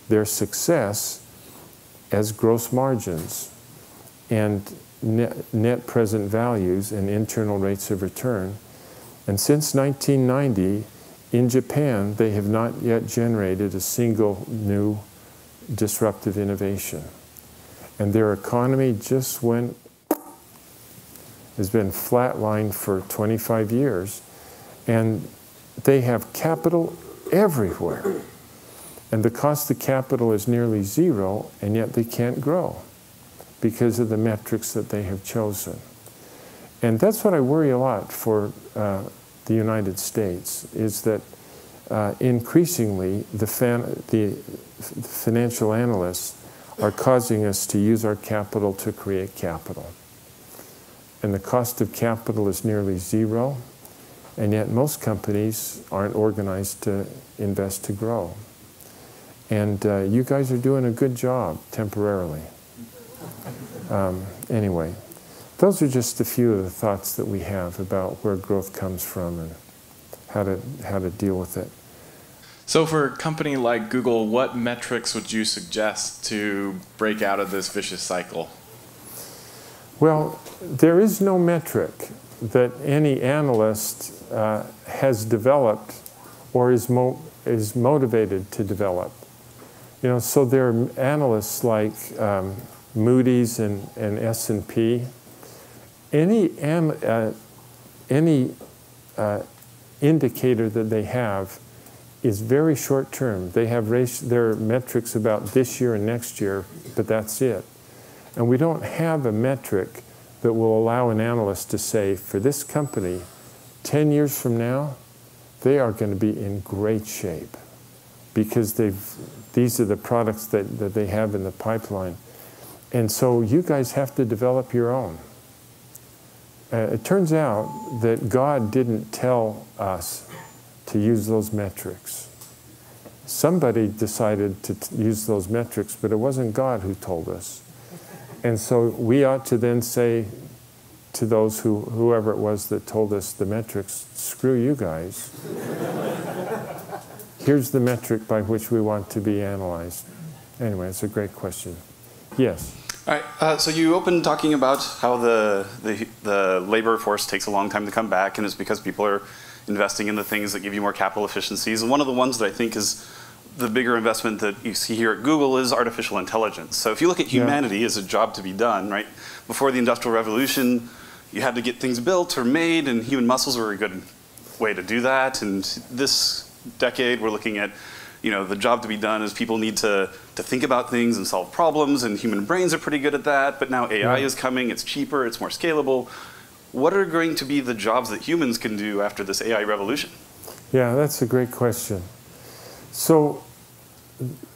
their success as gross margins and net, net present values and internal rates of return. And since 1990, in Japan, they have not yet generated a single new disruptive innovation. And their economy just went, has been flatlined for 25 years. And they have capital everywhere. And the cost of capital is nearly zero, and yet they can't grow because of the metrics that they have chosen. And that's what I worry a lot for uh, the United States, is that uh, increasingly the, fan, the financial analysts are causing us to use our capital to create capital. And the cost of capital is nearly zero, and yet most companies aren't organized to invest to grow. And uh, you guys are doing a good job temporarily. Um, anyway, those are just a few of the thoughts that we have about where growth comes from and how to, how to deal with it. So, for a company like Google, what metrics would you suggest to break out of this vicious cycle? Well, there is no metric that any analyst uh, has developed or is, mo- is motivated to develop. You know, so there are analysts like um, Moody's and, and S&P. Any, an, uh, any uh, indicator that they have is very short term. They have their metrics about this year and next year, but that's it. And we don't have a metric that will allow an analyst to say, for this company, 10 years from now, they are going to be in great shape because they've, these are the products that, that they have in the pipeline. And so you guys have to develop your own. Uh, it turns out that God didn't tell us to use those metrics. Somebody decided to use those metrics, but it wasn't God who told us. And so we ought to then say to those who, whoever it was that told us the metrics, screw you guys. Here's the metric by which we want to be analyzed. Anyway, it's a great question. Yes. All right. Uh, so you opened talking about how the, the, the labor force takes a long time to come back, and it's because people are investing in the things that give you more capital efficiencies. And one of the ones that I think is the bigger investment that you see here at Google is artificial intelligence. So if you look at humanity yeah. as a job to be done, right? Before the Industrial Revolution, you had to get things built or made, and human muscles were a good way to do that. And this decade, we're looking at, you know, the job to be done is people need to, to think about things and solve problems, and human brains are pretty good at that. But now AI yeah. is coming, it's cheaper, it's more scalable what are going to be the jobs that humans can do after this AI revolution? Yeah, that's a great question. So,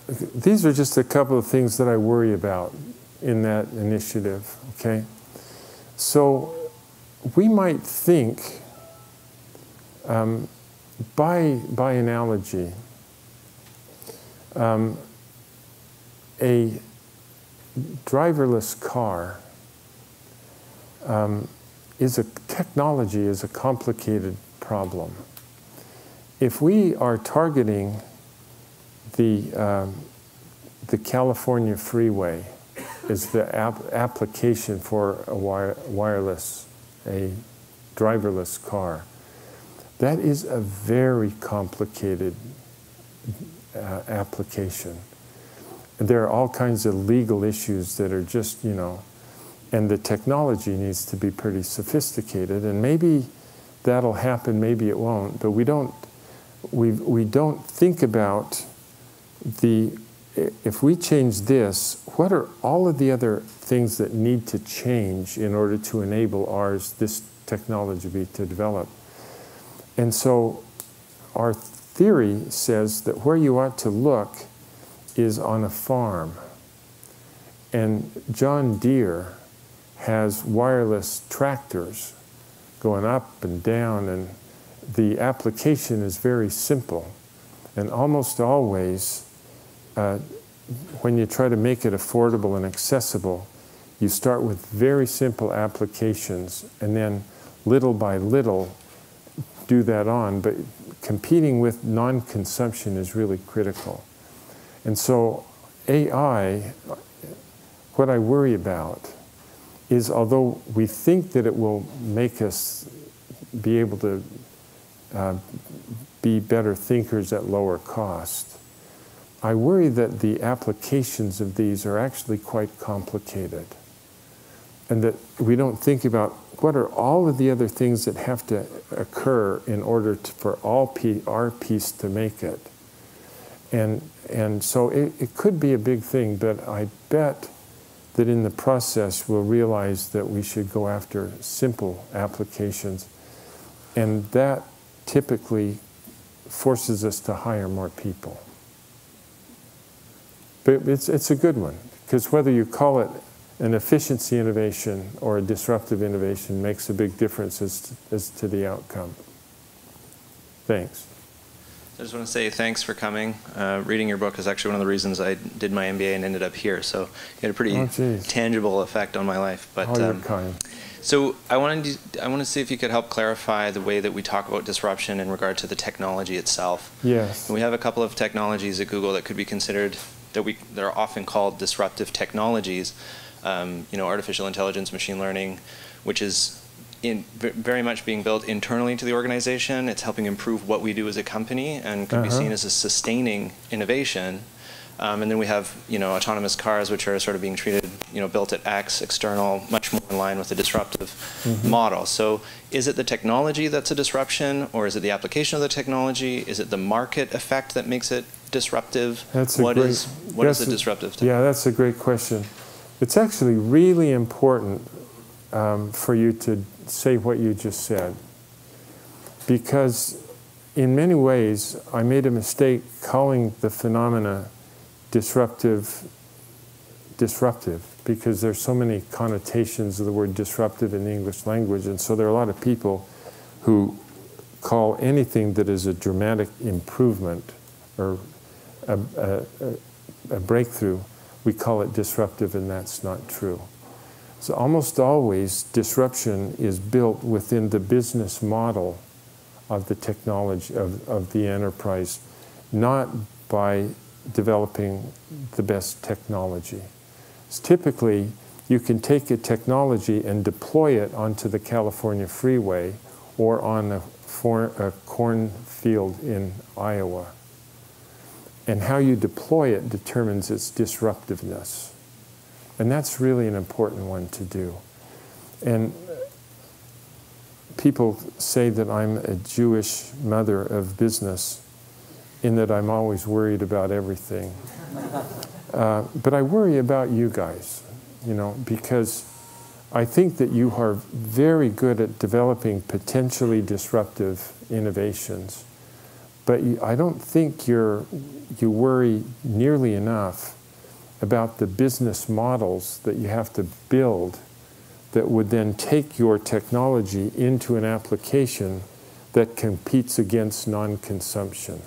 these are just a couple of things that I worry about in that initiative, okay? So, we might think, um, by, by analogy, um, a driverless car um, is a technology is a complicated problem. If we are targeting the um, the California freeway is the ap application for a wire wireless, a driverless car, that is a very complicated uh, application. There are all kinds of legal issues that are just, you know, and the technology needs to be pretty sophisticated and maybe that'll happen maybe it won't but we don't we, we don't think about the if we change this what are all of the other things that need to change in order to enable ours this technology to develop and so our theory says that where you ought to look is on a farm and john deere has wireless tractors going up and down, and the application is very simple. And almost always, uh, when you try to make it affordable and accessible, you start with very simple applications and then little by little do that on. But competing with non consumption is really critical. And so AI what I worry about is although we think that it will make us be able to uh, be better thinkers at lower cost, I worry that the applications of these are actually quite complicated. And that we don't think about what are all of the other things that have to occur in order to, for all our piece to make it. And, and so it, it could be a big thing, but I bet that in the process we'll realize that we should go after simple applications. And that typically forces us to hire more people. But it's, it's a good one, because whether you call it an efficiency innovation or a disruptive innovation makes a big difference as to, as to the outcome. Thanks. I just want to say thanks for coming. Uh, reading your book is actually one of the reasons I did my MBA and ended up here. So it had a pretty oh, tangible effect on my life. But oh, um, kind. So I wanted to, I want to see if you could help clarify the way that we talk about disruption in regard to the technology itself. Yes. And we have a couple of technologies at Google that could be considered that we that are often called disruptive technologies. Um, you know, artificial intelligence, machine learning, which is in, very much being built internally to the organization. It's helping improve what we do as a company and can uh -huh. be seen as a sustaining innovation. Um, and then we have, you know, autonomous cars, which are sort of being treated, you know, built at X, external, much more in line with the disruptive mm -hmm. model. So is it the technology that's a disruption, or is it the application of the technology? Is it the market effect that makes it disruptive? That's a what great, is, what is the disruptive? Yeah, that's a great question. It's actually really important um, for you to say what you just said. Because in many ways, I made a mistake calling the phenomena disruptive, disruptive, because there's so many connotations of the word disruptive in the English language. And so there are a lot of people who call anything that is a dramatic improvement or a, a, a breakthrough, we call it disruptive, and that's not true. So almost always disruption is built within the business model of the technology, of, of the enterprise, not by developing the best technology. Typically, you can take a technology and deploy it onto the California freeway or on a, for, a cornfield in Iowa. And how you deploy it determines its disruptiveness. And that's really an important one to do. And people say that I'm a Jewish mother of business in that I'm always worried about everything. Uh, but I worry about you guys, you know, because I think that you are very good at developing potentially disruptive innovations. But I don't think you're, you worry nearly enough about the business models that you have to build that would then take your technology into an application that competes against non-consumption.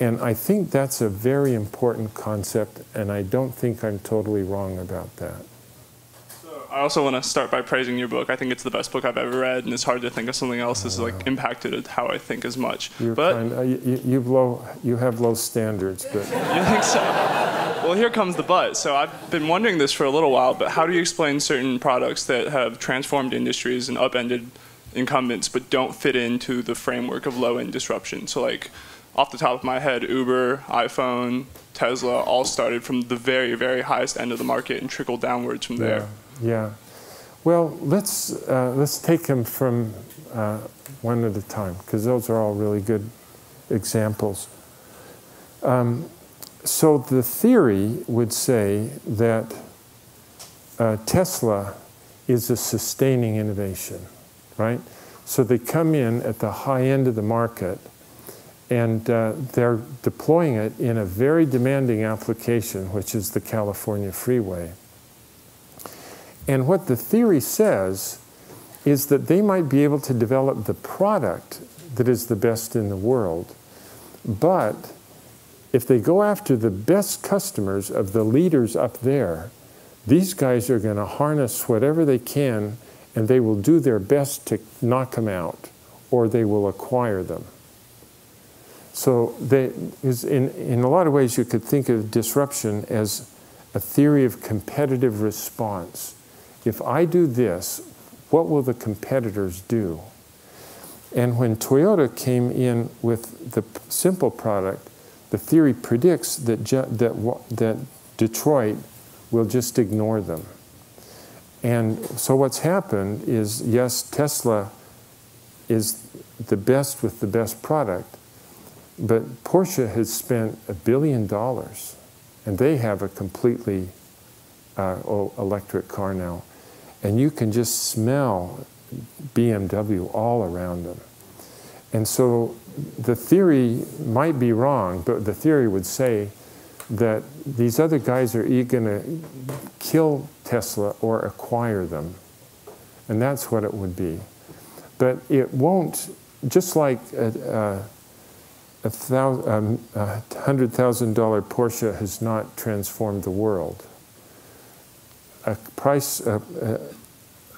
And I think that's a very important concept, and I don't think I'm totally wrong about that. I also want to start by praising your book. I think it's the best book I've ever read, and it's hard to think of something else that's like impacted how I think as much. You're but kind. Uh, you, you, low, you have low standards, but you think so? Well, here comes the but. So I've been wondering this for a little while, but how do you explain certain products that have transformed industries and upended incumbents, but don't fit into the framework of low-end disruption? So like off the top of my head, Uber, iPhone, Tesla all started from the very, very highest end of the market and trickled downwards from there. Yeah. Well, let's, uh, let's take them from uh, one at a time, because those are all really good examples. Um, so the theory would say that uh, Tesla is a sustaining innovation, right? So they come in at the high end of the market and uh, they're deploying it in a very demanding application, which is the California freeway. And what the theory says is that they might be able to develop the product that is the best in the world, but if they go after the best customers of the leaders up there, these guys are going to harness whatever they can and they will do their best to knock them out or they will acquire them. So they, in, in a lot of ways, you could think of disruption as a a theory of competitive response. If I do this, what will the competitors do? And when Toyota came in with the simple product, the theory predicts that, that, that Detroit will just ignore them. And so what's happened is yes, Tesla is the best with the best product, but Porsche has spent a billion dollars and they have a completely uh, electric car now. And you can just smell BMW all around them. And so the theory might be wrong, but the theory would say that these other guys are going to kill Tesla or acquire them. And that's what it would be. But it won't, just like a, a, a, um, a $100,000 Porsche has not transformed the world. A price,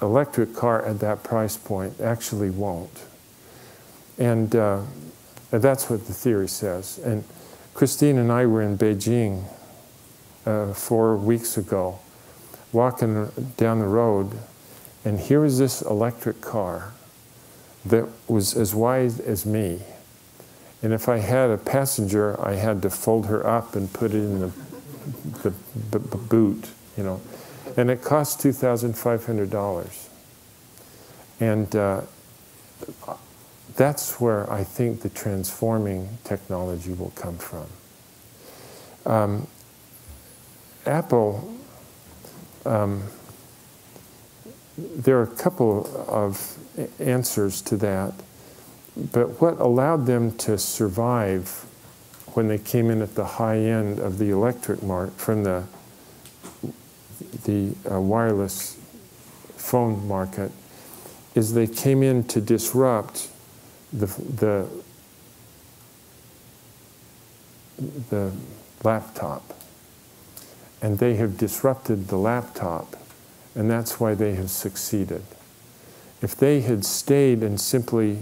electric car at that price point actually won't. And uh, that's what the theory says. And Christine and I were in Beijing uh, four weeks ago, walking down the road, and here was this electric car that was as wide as me. And if I had a passenger, I had to fold her up and put it in the, the, the boot, you know. And it cost $2,500. And uh, that's where I think the transforming technology will come from. Um, Apple, um, there are a couple of answers to that, but what allowed them to survive when they came in at the high end of the electric market from the the uh, wireless phone market is they came in to disrupt the, the, the laptop. And they have disrupted the laptop, and that's why they have succeeded. If they had stayed and simply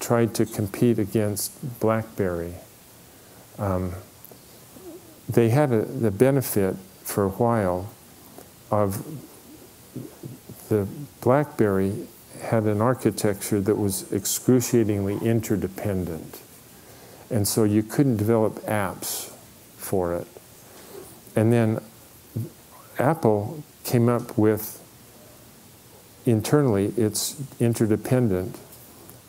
tried to compete against BlackBerry, um, they had a, the benefit for a while of the BlackBerry had an architecture that was excruciatingly interdependent. And so you couldn't develop apps for it. And then Apple came up with internally it's interdependent,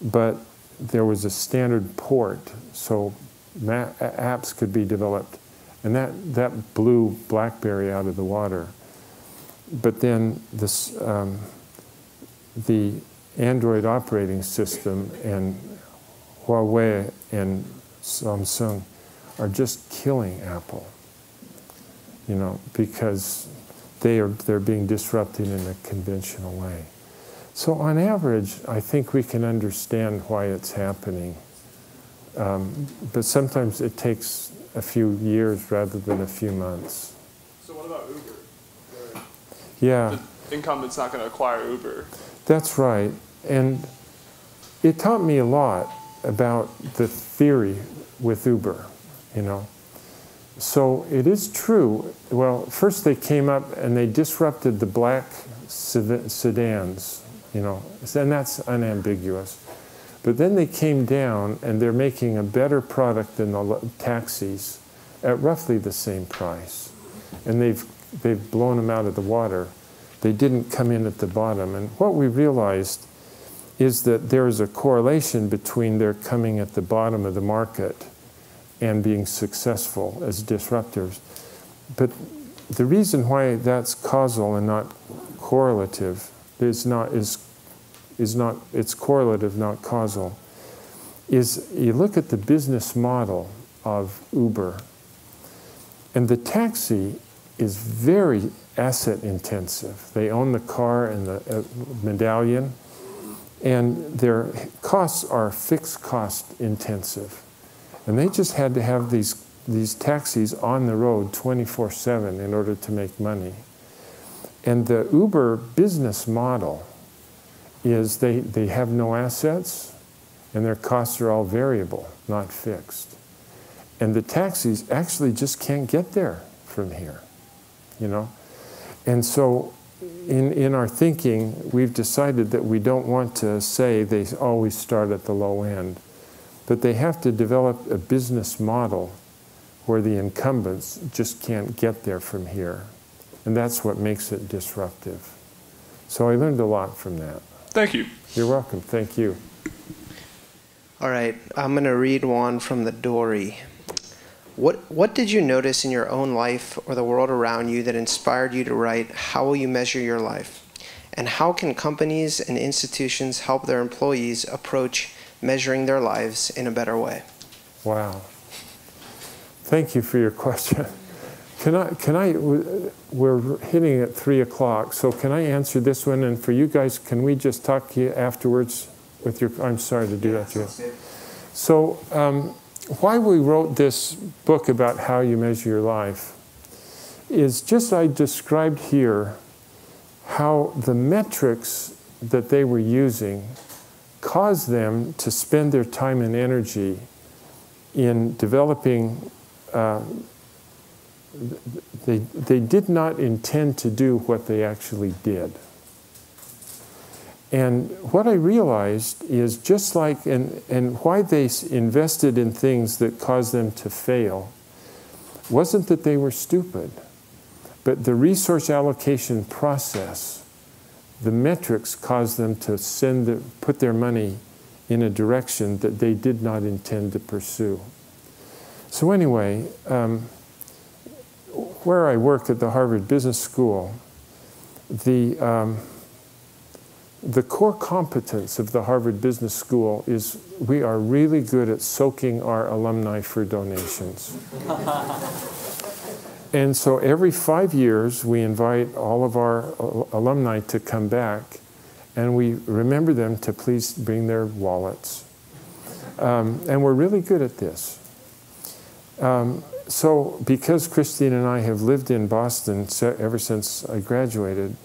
but there was a standard port, so apps could be developed. And that, that blew BlackBerry out of the water. But then this, um, the Android operating system and Huawei and Samsung are just killing Apple. You know, because they are they're being disrupted in a conventional way. So on average, I think we can understand why it's happening. Um, but sometimes it takes a few years rather than a few months. So what about Uber? Yeah. The incumbent's not going to acquire Uber. That's right. And it taught me a lot about the theory with Uber, you know. So it is true. Well, first they came up and they disrupted the black sedans, you know, and that's unambiguous. But then they came down and they're making a better product than the taxis at roughly the same price. And they've, they've blown them out of the water they didn't come in at the bottom. And what we realized is that there is a correlation between their coming at the bottom of the market and being successful as disruptors. But the reason why that's causal and not correlative is not is is not it's correlative, not causal. Is you look at the business model of Uber, and the taxi is very asset intensive. They own the car and the uh, medallion, and their costs are fixed cost intensive. And they just had to have these, these taxis on the road 24 7 in order to make money. And the Uber business model is they, they have no assets and their costs are all variable, not fixed. And the taxis actually just can't get there from here you know? And so in, in our thinking, we've decided that we don't want to say they always start at the low end, but they have to develop a business model where the incumbents just can't get there from here. And that's what makes it disruptive. So I learned a lot from that. Thank you. You're welcome. Thank you. All right, I'm going to read one from the Dory. What, what did you notice in your own life or the world around you that inspired you to write, How Will You Measure Your Life? And how can companies and institutions help their employees approach measuring their lives in a better way? Wow. Thank you for your question. Can I, can I, we're hitting at three o'clock, so can I answer this one? And for you guys, can we just talk to you afterwards with your, I'm sorry to do that to you. So, um, why we wrote this book about how you measure your life is just I described here how the metrics that they were using caused them to spend their time and energy in developing. Uh, they, they did not intend to do what they actually did. And what I realized is just like, and, and why they invested in things that caused them to fail wasn't that they were stupid, but the resource allocation process, the metrics caused them to send the, put their money in a direction that they did not intend to pursue. So, anyway, um, where I work at the Harvard Business School, the um, the core competence of the Harvard Business School is we are really good at soaking our alumni for donations. and so every five years, we invite all of our alumni to come back and we remember them to please bring their wallets. Um, and we're really good at this. Um, so, because Christine and I have lived in Boston ever since I graduated,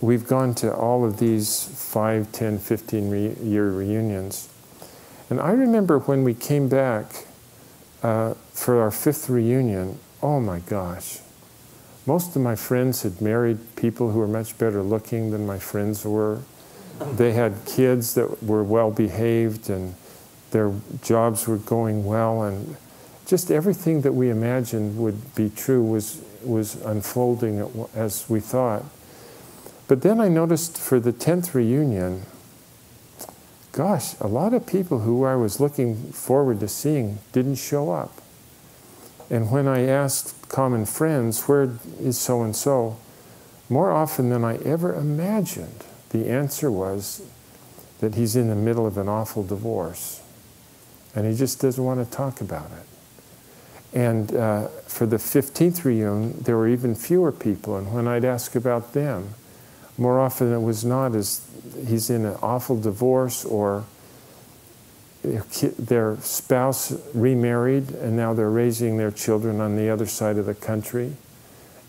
we've gone to all of these 5, 10, 15 re year reunions. And I remember when we came back uh, for our fifth reunion, oh my gosh. Most of my friends had married people who were much better looking than my friends were. They had kids that were well behaved and their jobs were going well and just everything that we imagined would be true was, was unfolding as we thought. But then I noticed for the 10th reunion, gosh, a lot of people who I was looking forward to seeing didn't show up. And when I asked common friends, where is so and so, more often than I ever imagined, the answer was that he's in the middle of an awful divorce. And he just doesn't want to talk about it. And uh, for the 15th reunion, there were even fewer people. And when I'd ask about them, more often it was not is he's in an awful divorce or their spouse remarried and now they're raising their children on the other side of the country.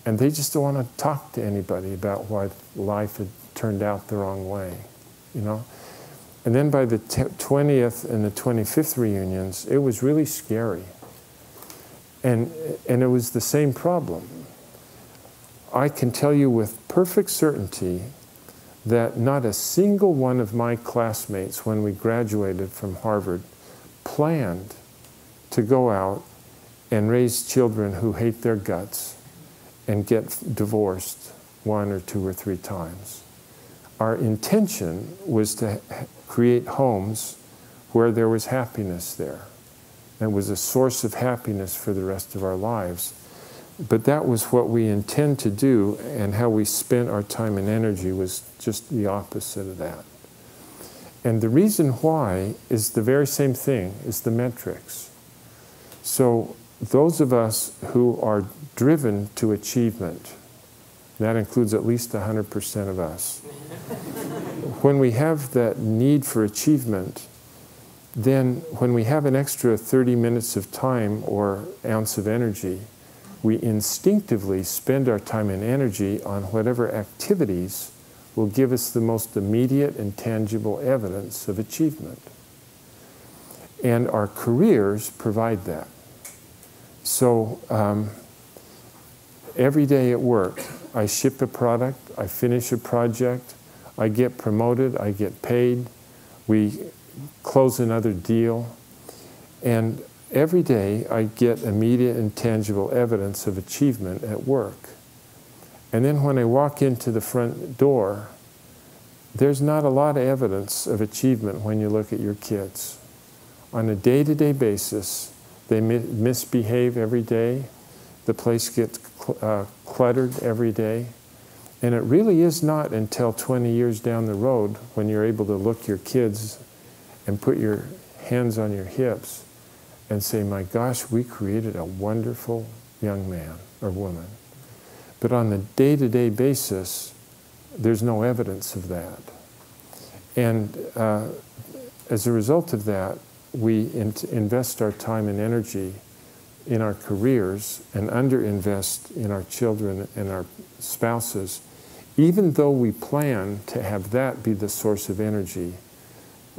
And they just don't want to talk to anybody about why life had turned out the wrong way you know? And then by the 20th and the 25th reunions it was really scary. And and it was the same problem I can tell you with perfect certainty that not a single one of my classmates, when we graduated from Harvard, planned to go out and raise children who hate their guts and get divorced one or two or three times. Our intention was to create homes where there was happiness there. And was a source of happiness for the rest of our lives. But that was what we intend to do, and how we spent our time and energy was just the opposite of that. And the reason why is the very same thing is the metrics. So, those of us who are driven to achievement, that includes at least 100% of us, when we have that need for achievement, then when we have an extra 30 minutes of time or ounce of energy, we instinctively spend our time and energy on whatever activities will give us the most immediate and tangible evidence of achievement. And our careers provide that. So, um, every day at work, I ship a product, I finish a project, I get promoted, I get paid, we close another deal, and every day I get immediate and tangible evidence of achievement at work. And then when I walk into the front door, there's not a lot of evidence of achievement when you look at your kids. On a day to day basis, they mi- misbehave every day, the place gets cl- uh, cluttered every day. And it really is not until 20 years down the road when you're able to look your kids and put your hands on your hips and say, My gosh, we created a wonderful young man or woman. But on the day to day basis, there's no evidence of that. And uh, as a result of that, we in- invest our time and energy in our careers and underinvest in our children and our spouses, even though we plan to have that be the source of energy.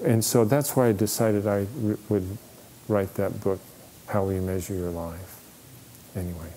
And so that's why I decided I would write that book, How We Measure Your Life. Anyway.